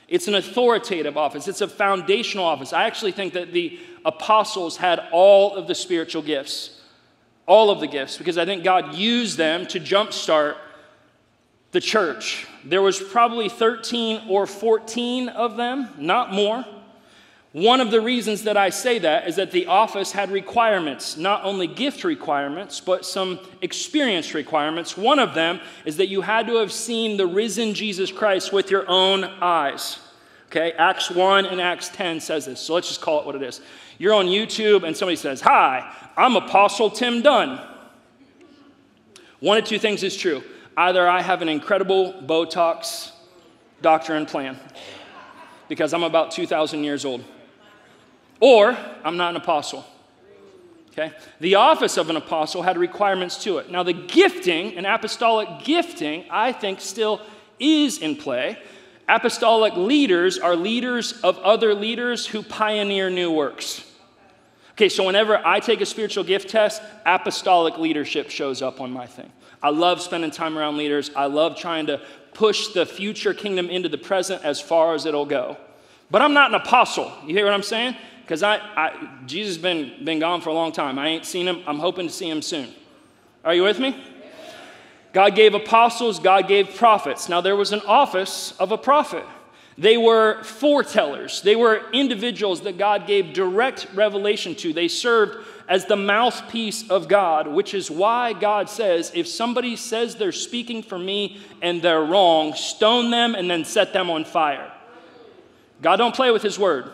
It's an authoritative office, it's a foundational office. I actually think that the apostles had all of the spiritual gifts, all of the gifts, because I think God used them to jumpstart the church. There was probably 13 or 14 of them, not more. One of the reasons that I say that is that the office had requirements, not only gift requirements, but some experience requirements. One of them is that you had to have seen the risen Jesus Christ with your own eyes. Okay, Acts 1 and Acts 10 says this. So let's just call it what it is. You're on YouTube and somebody says, Hi, I'm Apostle Tim Dunn. One of two things is true. Either I have an incredible Botox doctrine plan because I'm about 2,000 years old or I'm not an apostle. Okay? The office of an apostle had requirements to it. Now, the gifting, an apostolic gifting, I think still is in play. Apostolic leaders are leaders of other leaders who pioneer new works. Okay, so whenever I take a spiritual gift test, apostolic leadership shows up on my thing. I love spending time around leaders. I love trying to push the future kingdom into the present as far as it'll go. But I'm not an apostle. You hear what I'm saying? Because I, I, Jesus been been gone for a long time. I ain't seen him. I'm hoping to see him soon. Are you with me? God gave apostles. God gave prophets. Now there was an office of a prophet. They were foretellers. They were individuals that God gave direct revelation to. They served as the mouthpiece of God, which is why God says if somebody says they're speaking for me and they're wrong, stone them and then set them on fire. God don't play with his word.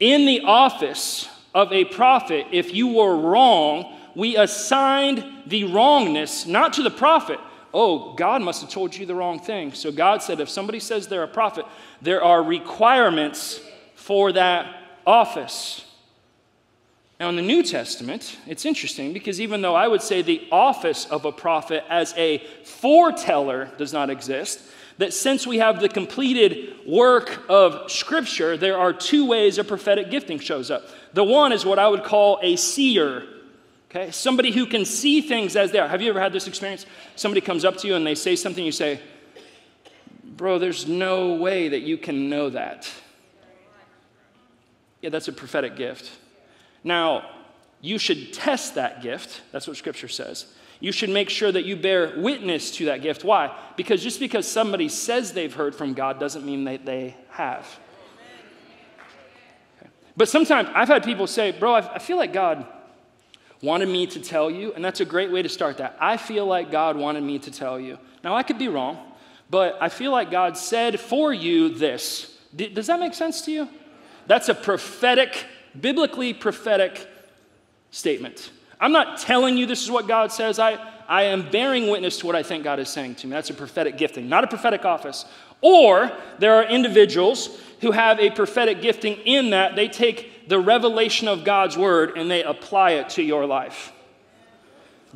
In the office of a prophet, if you were wrong, we assigned the wrongness not to the prophet, oh, God must have told you the wrong thing. So God said, if somebody says they're a prophet, there are requirements for that office. Now, in the New Testament, it's interesting because even though I would say the office of a prophet as a foreteller does not exist, that since we have the completed work of Scripture, there are two ways a prophetic gifting shows up. The one is what I would call a seer, okay? Somebody who can see things as they are. Have you ever had this experience? Somebody comes up to you and they say something, you say, Bro, there's no way that you can know that. Yeah, that's a prophetic gift. Now, you should test that gift. That's what Scripture says. You should make sure that you bear witness to that gift. Why? Because just because somebody says they've heard from God doesn't mean that they have. But sometimes I've had people say, Bro, I feel like God wanted me to tell you, and that's a great way to start that. I feel like God wanted me to tell you. Now, I could be wrong, but I feel like God said for you this. Does that make sense to you? That's a prophetic biblically prophetic statement. I'm not telling you this is what God says. I, I am bearing witness to what I think God is saying to me. That's a prophetic gifting, not a prophetic office. Or there are individuals who have a prophetic gifting in that they take the revelation of God's word and they apply it to your life.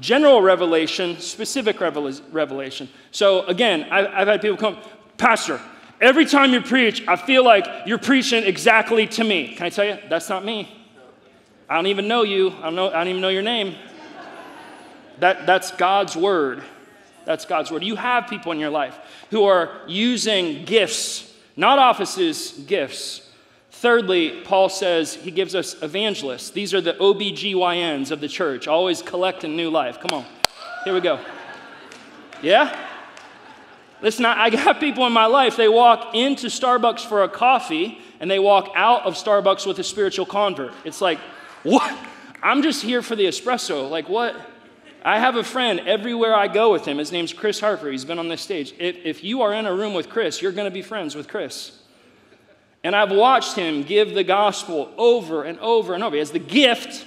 General revelation, specific revelation. So again, I've had people come, Pastor, Every time you preach, I feel like you're preaching exactly to me. Can I tell you? That's not me. I don't even know you. I don't, know, I don't even know your name. That, that's God's word. That's God's word. You have people in your life who are using gifts, not offices, gifts. Thirdly, Paul says he gives us evangelists. These are the OBGYNs of the church, always collecting new life. Come on. Here we go. Yeah? Listen, I got people in my life, they walk into Starbucks for a coffee and they walk out of Starbucks with a spiritual convert. It's like, what? I'm just here for the espresso. Like, what? I have a friend everywhere I go with him. His name's Chris Harper. He's been on this stage. If, if you are in a room with Chris, you're going to be friends with Chris. And I've watched him give the gospel over and over and over. He has the gift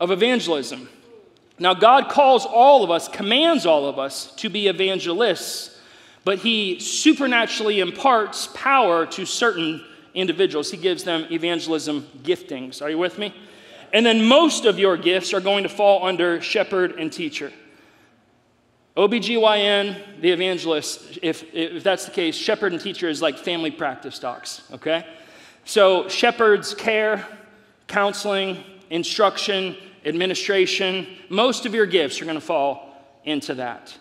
of evangelism. Now, God calls all of us, commands all of us to be evangelists but he supernaturally imparts power to certain individuals. He gives them evangelism giftings. Are you with me? And then most of your gifts are going to fall under shepherd and teacher. OBGYN, the evangelist, if, if that's the case, shepherd and teacher is like family practice docs, okay? So, shepherds care, counseling, instruction, administration, most of your gifts are going to fall into that.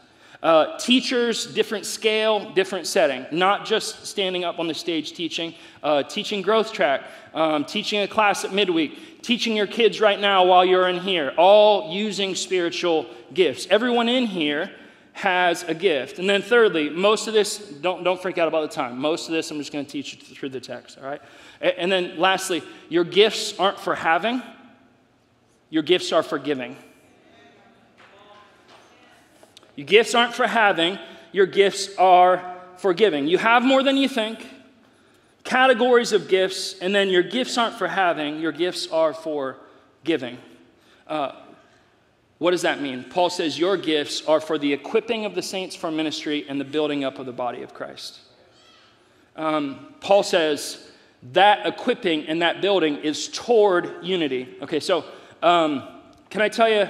Uh, teachers, different scale, different setting. Not just standing up on the stage teaching, uh, teaching growth track, um, teaching a class at midweek, teaching your kids right now while you're in here, all using spiritual gifts. Everyone in here has a gift. And then, thirdly, most of this, don't, don't freak out about the time. Most of this, I'm just going to teach you through the text, all right? And then, lastly, your gifts aren't for having, your gifts are for giving. Your gifts aren't for having, your gifts are for giving. You have more than you think, categories of gifts, and then your gifts aren't for having, your gifts are for giving. Uh, what does that mean? Paul says your gifts are for the equipping of the saints for ministry and the building up of the body of Christ. Um, Paul says that equipping and that building is toward unity. Okay, so um, can I tell you,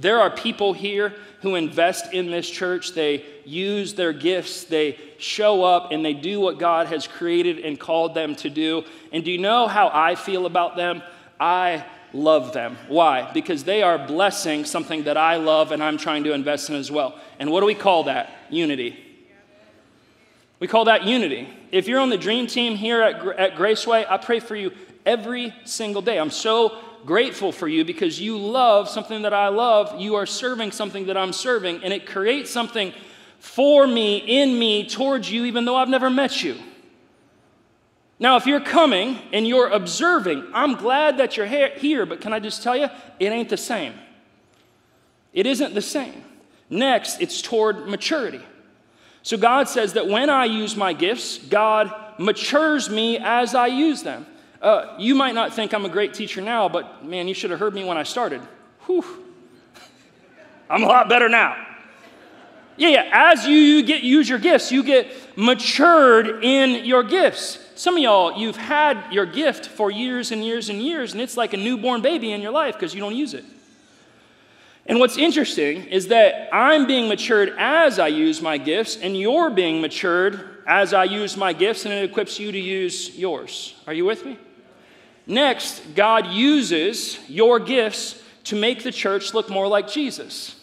there are people here who invest in this church. They use their gifts, they show up, and they do what God has created and called them to do. And do you know how I feel about them? I love them. Why? Because they are blessing something that I love and I'm trying to invest in as well. And what do we call that? Unity. We call that unity. If you're on the dream team here at, at Graceway, I pray for you every single day. I'm so grateful for you because you love something that I love. You are serving something that I'm serving, and it creates something for me, in me, towards you, even though I've never met you. Now, if you're coming and you're observing, I'm glad that you're here, but can I just tell you, it ain't the same. It isn't the same. Next, it's toward maturity. So God says that when I use my gifts, God matures me as I use them. Uh, you might not think I'm a great teacher now, but man, you should have heard me when I started. Whew. I'm a lot better now. Yeah, yeah. As you get use your gifts, you get matured in your gifts. Some of y'all, you've had your gift for years and years and years, and it's like a newborn baby in your life because you don't use it. And what's interesting is that I'm being matured as I use my gifts, and you're being matured as I use my gifts, and it equips you to use yours. Are you with me? Next, God uses your gifts to make the church look more like Jesus.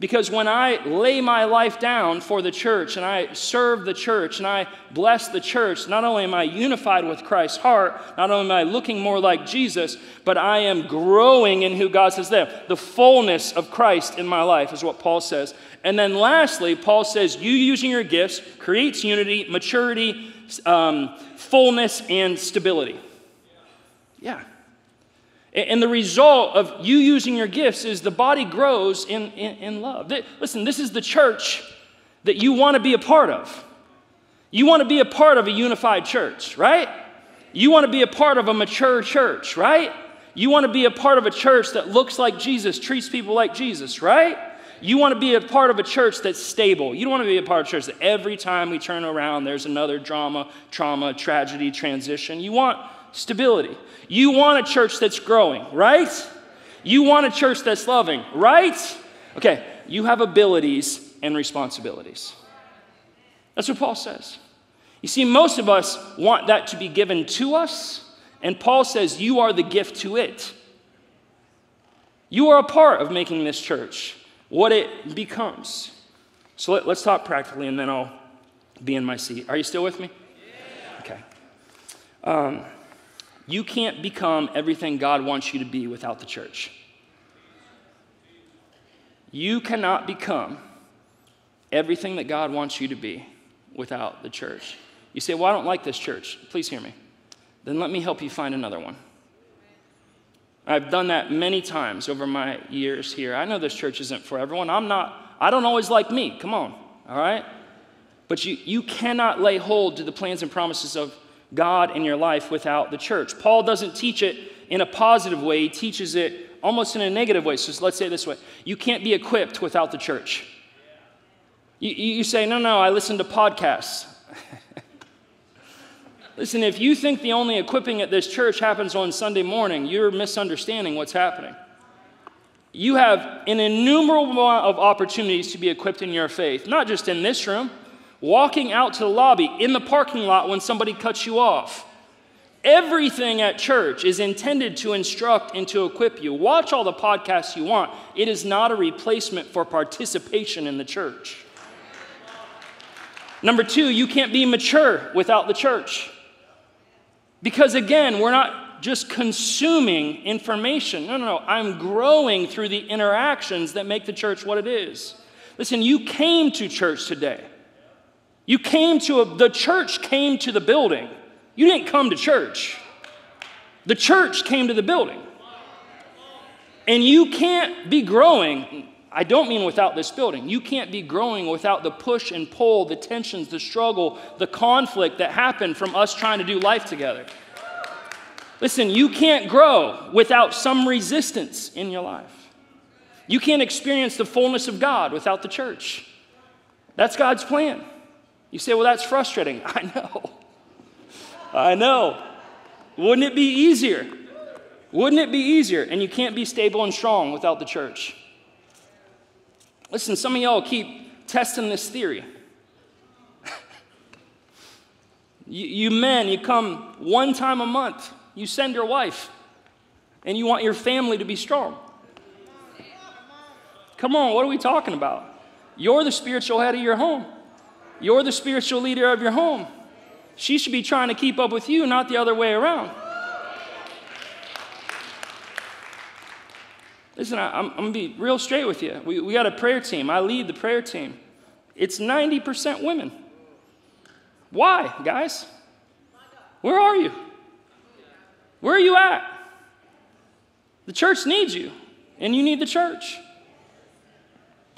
Because when I lay my life down for the church and I serve the church and I bless the church, not only am I unified with Christ's heart, not only am I looking more like Jesus, but I am growing in who God says there. The fullness of Christ in my life is what Paul says. And then lastly, Paul says, you using your gifts creates unity, maturity, um, fullness, and stability. Yeah. And the result of you using your gifts is the body grows in, in, in love. Listen, this is the church that you want to be a part of. You want to be a part of a unified church, right? You want to be a part of a mature church, right? You want to be a part of a church that looks like Jesus, treats people like Jesus, right? You want to be a part of a church that's stable. You don't want to be a part of a church that every time we turn around, there's another drama, trauma, tragedy, transition. You want stability. You want a church that's growing, right? You want a church that's loving, right? Okay, you have abilities and responsibilities. That's what Paul says. You see, most of us want that to be given to us, and Paul says, You are the gift to it. You are a part of making this church what it becomes. So let, us talk practically, and then I'll be in my seat. Are you still with me? Okay. Um, you can't become everything God wants you to be without the church. You cannot become everything that God wants you to be without the church. You say, Well, I don't like this church. Please hear me. Then let me help you find another one. I've done that many times over my years here. I know this church isn't for everyone. I'm not, I don't always like me. Come on, all right? But you, you cannot lay hold to the plans and promises of God in your life without the church. Paul doesn't teach it in a positive way, he teaches it almost in a negative way. So let's say this way you can't be equipped without the church. You, you say, no, no, I listen to podcasts. Listen, if you think the only equipping at this church happens on Sunday morning, you're misunderstanding what's happening. You have an innumerable amount of opportunities to be equipped in your faith, not just in this room, walking out to the lobby, in the parking lot when somebody cuts you off. Everything at church is intended to instruct and to equip you. Watch all the podcasts you want. It is not a replacement for participation in the church. Number two, you can't be mature without the church. Because again, we're not just consuming information. No, no, no. I'm growing through the interactions that make the church what it is. Listen, you came to church today. You came to a, the church came to the building. You didn't come to church. The church came to the building. And you can't be growing, I don't mean without this building. You can't be growing without the push and pull, the tensions, the struggle, the conflict that happened from us trying to do life together. Listen, you can't grow without some resistance in your life. You can't experience the fullness of God without the church. That's God's plan. You say, well, that's frustrating. I know. I know. Wouldn't it be easier? Wouldn't it be easier? And you can't be stable and strong without the church. Listen, some of y'all keep testing this theory. you, you men, you come one time a month, you send your wife, and you want your family to be strong. Come on, what are we talking about? You're the spiritual head of your home. You're the spiritual leader of your home. She should be trying to keep up with you, not the other way around. Listen, I, am going to be real straight with you. We, we got a prayer team. I lead the prayer team. It's 90% women. Why, guys? Where are you? Where are you at? The church needs you, and you need the church.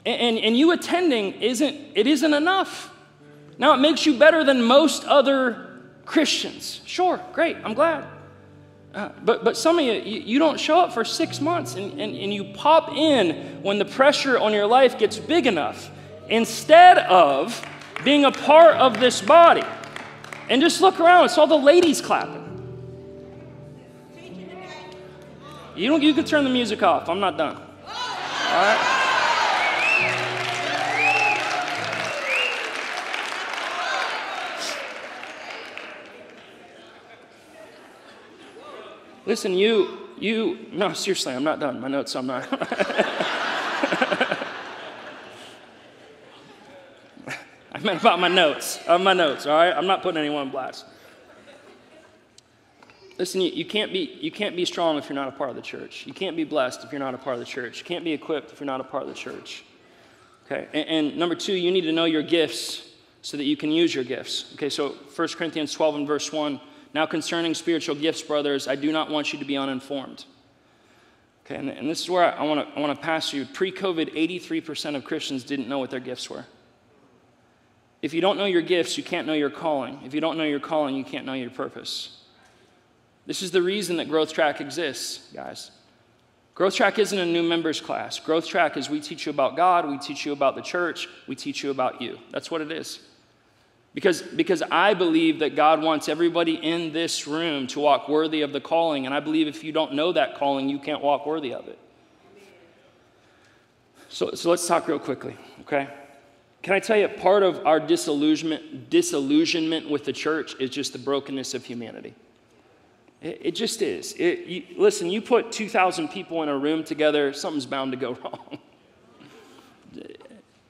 And, and, and you attending isn't, it isn't enough. Now, it makes you better than most other Christians. Sure, great, I'm glad. Uh, but, but some of you, you, you, don't show up for six months and, and, and you pop in when the pressure on your life gets big enough. instead of being a part of this body. And just look around, it's all the ladies clapping. You, don't, you can turn the music off. I'm not done. All right? Listen, you, you, no, seriously, I'm not done. My notes, I'm not. I meant about my notes. Uh, my notes, all right? I'm not putting anyone on blast. Listen, you, you, can't be, you can't be strong if you're not a part of the church. You can't be blessed if you're not a part of the church. You can't be equipped if you're not a part of the church. Okay, and, and number two, you need to know your gifts so that you can use your gifts. Okay, so 1 Corinthians 12 and verse 1 Now concerning spiritual gifts, brothers, I do not want you to be uninformed. Okay, and, and this is where I, want to I wanna pass you. Pre COVID, 83% of Christians didn't know what their gifts were. If you don't know your gifts, you can't know your calling. If you don't know your calling, you can't know your purpose. This is the reason that Growth Track exists, guys. Growth Track isn't a new members class. Growth Track is we teach you about God, we teach you about the church, we teach you about you. That's what it is. Because, because I believe that God wants everybody in this room to walk worthy of the calling, and I believe if you don't know that calling, you can't walk worthy of it. So, so let's talk real quickly, okay? Can I tell you, part of our disillusionment, disillusionment with the church is just the brokenness of humanity. It, it just is. It, you, listen, you put 2,000 people in a room together, something's bound to go wrong.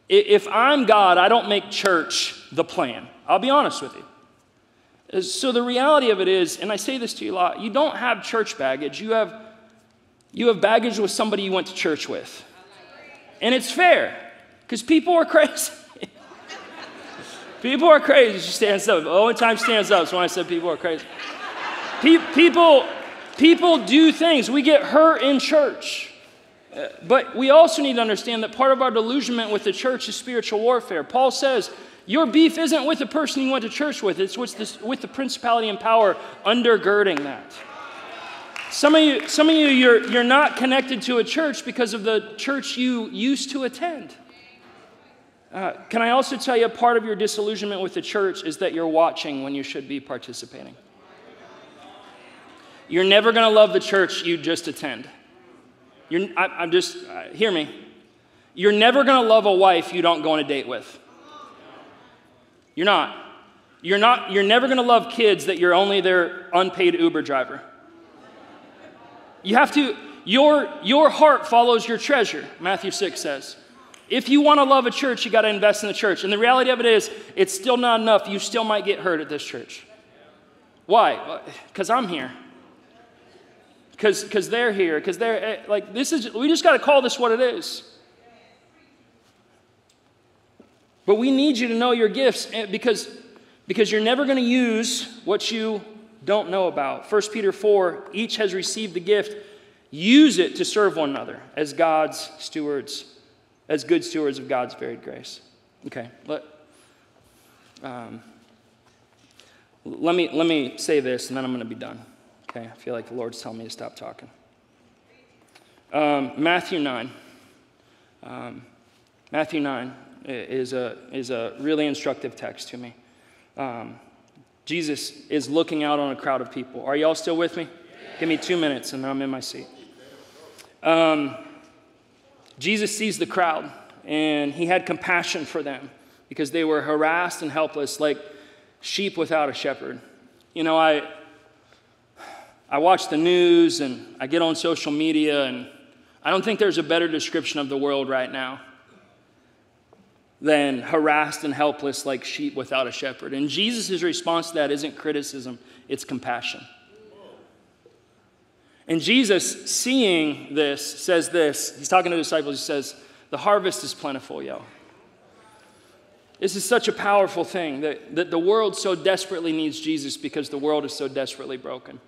if I'm God, I don't make church the plan. I'll be honest with you. So the reality of it is, and I say this to you a lot, you don't have church baggage. You have, you have baggage with somebody you went to church with. And it's fair, because people are crazy. people are crazy. She stands up. The only time stands up is when I said people are crazy. Pe- people, people do things. We get hurt in church. Uh, but we also need to understand that part of our delusionment with the church is spiritual warfare. Paul says, Your beef isn't with the person you went to church with, it's with, this, with the principality and power undergirding that. Some of you, some of you you're, you're not connected to a church because of the church you used to attend. Uh, can I also tell you, part of your disillusionment with the church is that you're watching when you should be participating. You're never going to love the church you just attend. You're, I, am just, uh, hear me. You're never going to love a wife you don't go on a date with. You're not. You're not, you're never going to love kids that you're only their unpaid Uber driver. You have to, your, your heart follows your treasure, Matthew 6 says. If you want to love a church, you got to invest in the church. And the reality of it is, it's still not enough. You still might get hurt at this church. Why? Because I'm here because they're here, because they're eh, like, this is, we just got to call this what it is. But we need you to know your gifts eh, because, because you're never going to use what you don't know about. 1 Peter 4 each has received the gift, use it to serve one another as God's stewards, as good stewards of God's varied grace. Okay, let, um, let, me, let me say this and then I'm going to be done. Okay, I feel like the Lord's telling me to stop talking. Um, Matthew 9. Um, Matthew 9 is a, is a really instructive text to me. Um, Jesus is looking out on a crowd of people. Are y'all still with me? Give me two minutes and I'm in my seat. Um, Jesus sees the crowd and he had compassion for them because they were harassed and helpless like sheep without a shepherd. You know, I, I watch the news and I get on social media, and I don't think there's a better description of the world right now than harassed and helpless like sheep without a shepherd. And Jesus' response to that isn't criticism, it's compassion. And Jesus, seeing this, says this. He's talking to the disciples. He says, The harvest is plentiful, yo. This is such a powerful thing that, that the world so desperately needs Jesus because the world is so desperately broken.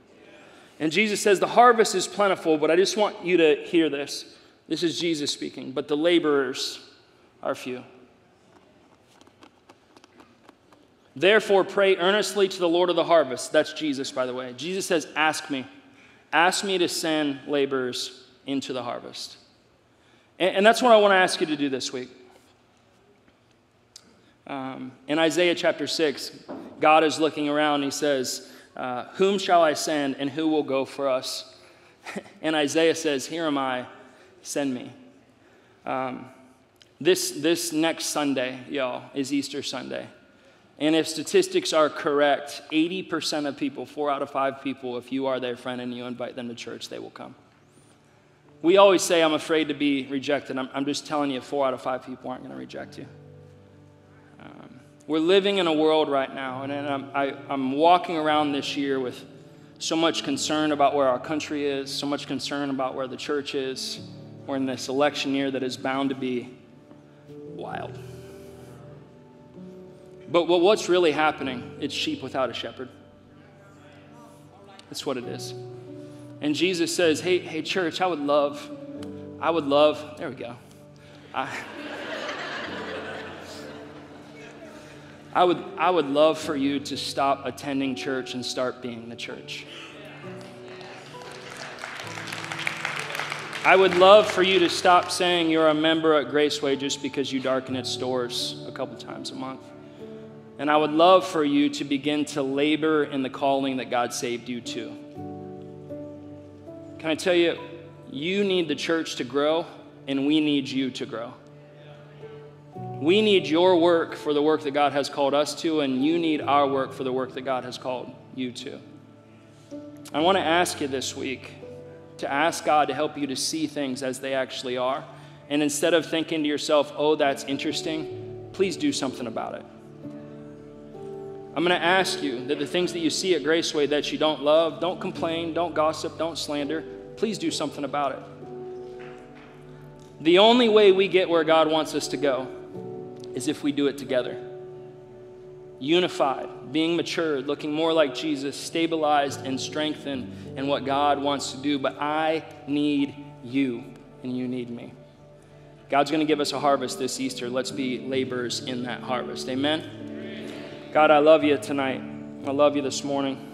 And Jesus says, The harvest is plentiful, but I just want you to hear this. This is Jesus speaking, but the laborers are few. Therefore, pray earnestly to the Lord of the harvest. That's Jesus, by the way. Jesus says, Ask me. Ask me to send laborers into the harvest. And, and that's what I want to ask you to do this week. Um, in Isaiah chapter 6, God is looking around he says, uh, Whom shall I send and who will go for us? and Isaiah says, Here am I, send me. Um, this, this next Sunday, y'all, is Easter Sunday. And if statistics are correct, 80% of people, four out of five people, if you are their friend and you invite them to church, they will come. We always say, I'm afraid to be rejected. I'm, I'm just telling you, four out of five people aren't going to reject you. Um, we're living in a world right now, and, and I'm, I, I'm walking around this year with so much concern about where our country is, so much concern about where the church is. We're in this election year that is bound to be wild. But what's really happening? It's sheep without a shepherd. That's what it is. And Jesus says, Hey, hey, church, I would love, I would love, there we go. I, I, would, I would love for you to stop attending church and start being the church. I would love for you to stop saying you're a member at Graceway just because you darken its doors a couple times a month. And I would love for you to begin to labor in the calling that God saved you to. Can I tell you, you need the church to grow, and we need you to grow. We need your work for the work that God has called us to, and you need our work for the work that God has called you to. I want to ask you this week to ask God to help you to see things as they actually are. And instead of thinking to yourself, oh, that's interesting, please do something about it. I'm going to ask you that the things that you see at Graceway that you don't love, don't complain, don't gossip, don't slander. Please do something about it. The only way we get where God wants us to go is if we do it together. Unified, being matured, looking more like Jesus, stabilized and strengthened in what God wants to do. But I need you, and you need me. God's going to give us a harvest this Easter. Let's be laborers in that harvest. Amen. God, I love you tonight. I love you this morning.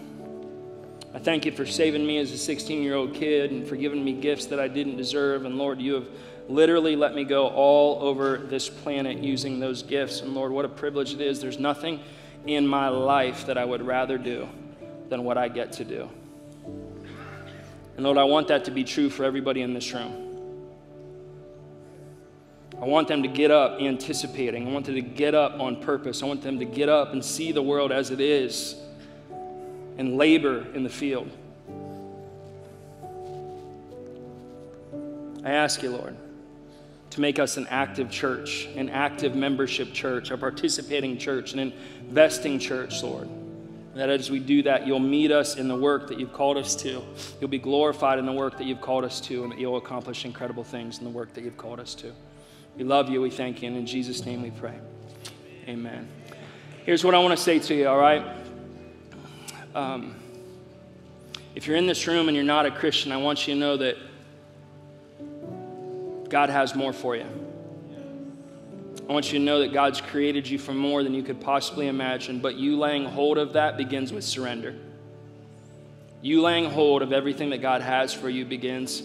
I thank you for saving me as a 16 year old kid and for giving me gifts that I didn't deserve. And Lord, you have literally let me go all over this planet using those gifts. And Lord, what a privilege it is. There's nothing in my life that I would rather do than what I get to do. And Lord, I want that to be true for everybody in this room. I want them to get up anticipating. I want them to get up on purpose. I want them to get up and see the world as it is and labor in the field. I ask you, Lord, to make us an active church, an active membership church, a participating church, an investing church, Lord. That as we do that, you'll meet us in the work that you've called us to. You'll be glorified in the work that you've called us to, and that you'll accomplish incredible things in the work that you've called us to. We love you. We thank you. And in Jesus' name we pray. Amen. Here's what I want to say to you, all right? Um, if you're in this room and you're not a Christian, I want you to know that God has more for you. I want you to know that God's created you for more than you could possibly imagine, but you laying hold of that begins with surrender. You laying hold of everything that God has for you begins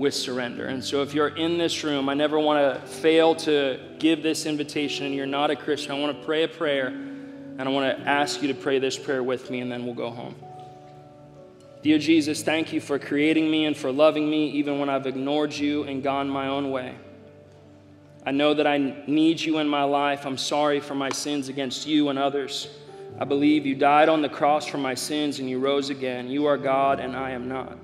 with surrender. And so, if you're in this room, I never want to fail to give this invitation and you're not a Christian. I want to pray a prayer and I want to ask you to pray this prayer with me and then we'll go home. Dear Jesus, thank you for creating me and for loving me even when I've ignored you and gone my own way. I know that I need you in my life. I'm sorry for my sins against you and others. I believe you died on the cross for my sins and you rose again. You are God and I am not.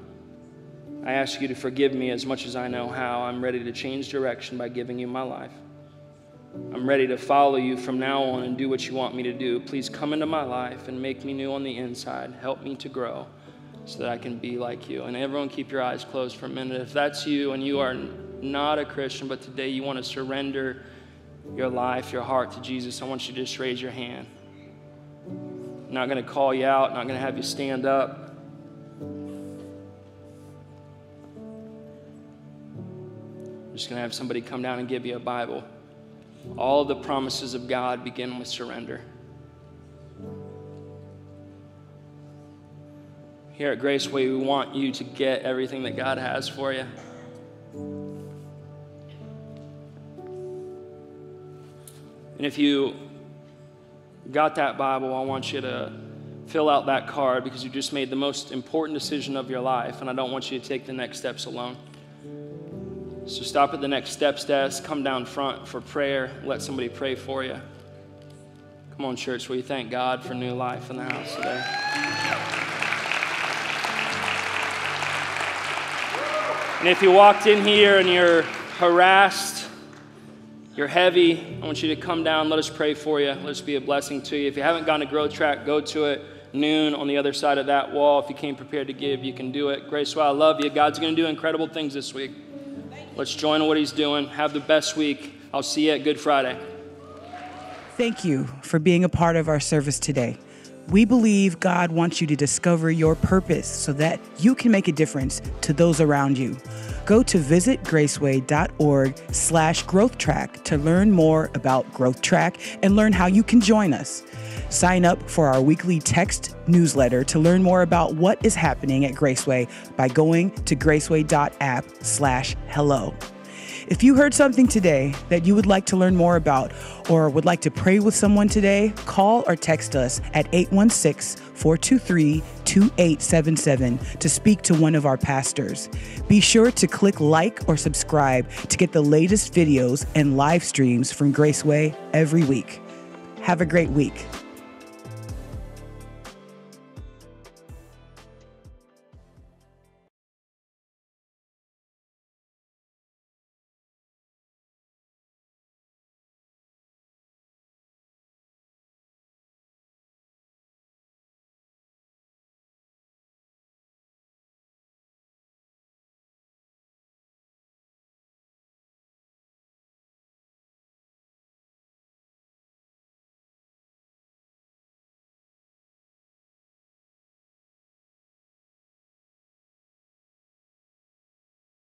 I ask you to forgive me as much as I know how. I'm ready to change direction by giving you my life. I'm ready to follow you from now on and do what you want me to do. Please come into my life and make me new on the inside. Help me to grow so that I can be like you. And everyone, keep your eyes closed for a minute. If that's you and you are not a Christian, but today you want to surrender your life, your heart to Jesus, I want you to just raise your hand. I'm not going to call you out, not going to have you stand up. Just going to have somebody come down and give you a Bible. All the promises of God begin with surrender. Here at Graceway, we want you to get everything that God has for you. And if you got that Bible, I want you to fill out that card because you just made the most important decision of your life, and I don't want you to take the next steps alone. So stop at the next steps desk, come down front for prayer, let somebody pray for you. Come on, church, will you thank God for new life in the house today? And if you walked in here and you're harassed, you're heavy, I want you to come down. Let us pray for you. Let us be a blessing to you. If you haven't gone to Growth Track, go to it noon on the other side of that wall. If you came prepared to give, you can do it. Graceway, I love you. God's going to do incredible things this week. Let's join what He's doing. Have the best week. I'll see you at Good Friday. Thank you for being a part of our service today. We believe God wants you to discover your purpose so that you can make a difference to those around you. Go to visitgraceway.org slash growth track to learn more about Growth Track and learn how you can join us. Sign up for our weekly text newsletter to learn more about what is happening at Graceway by going to graceway.app slash hello. If you heard something today that you would like to learn more about or would like to pray with someone today, call or text us at 816 423 2877 to speak to one of our pastors. Be sure to click like or subscribe to get the latest videos and live streams from Graceway every week. Have a great week.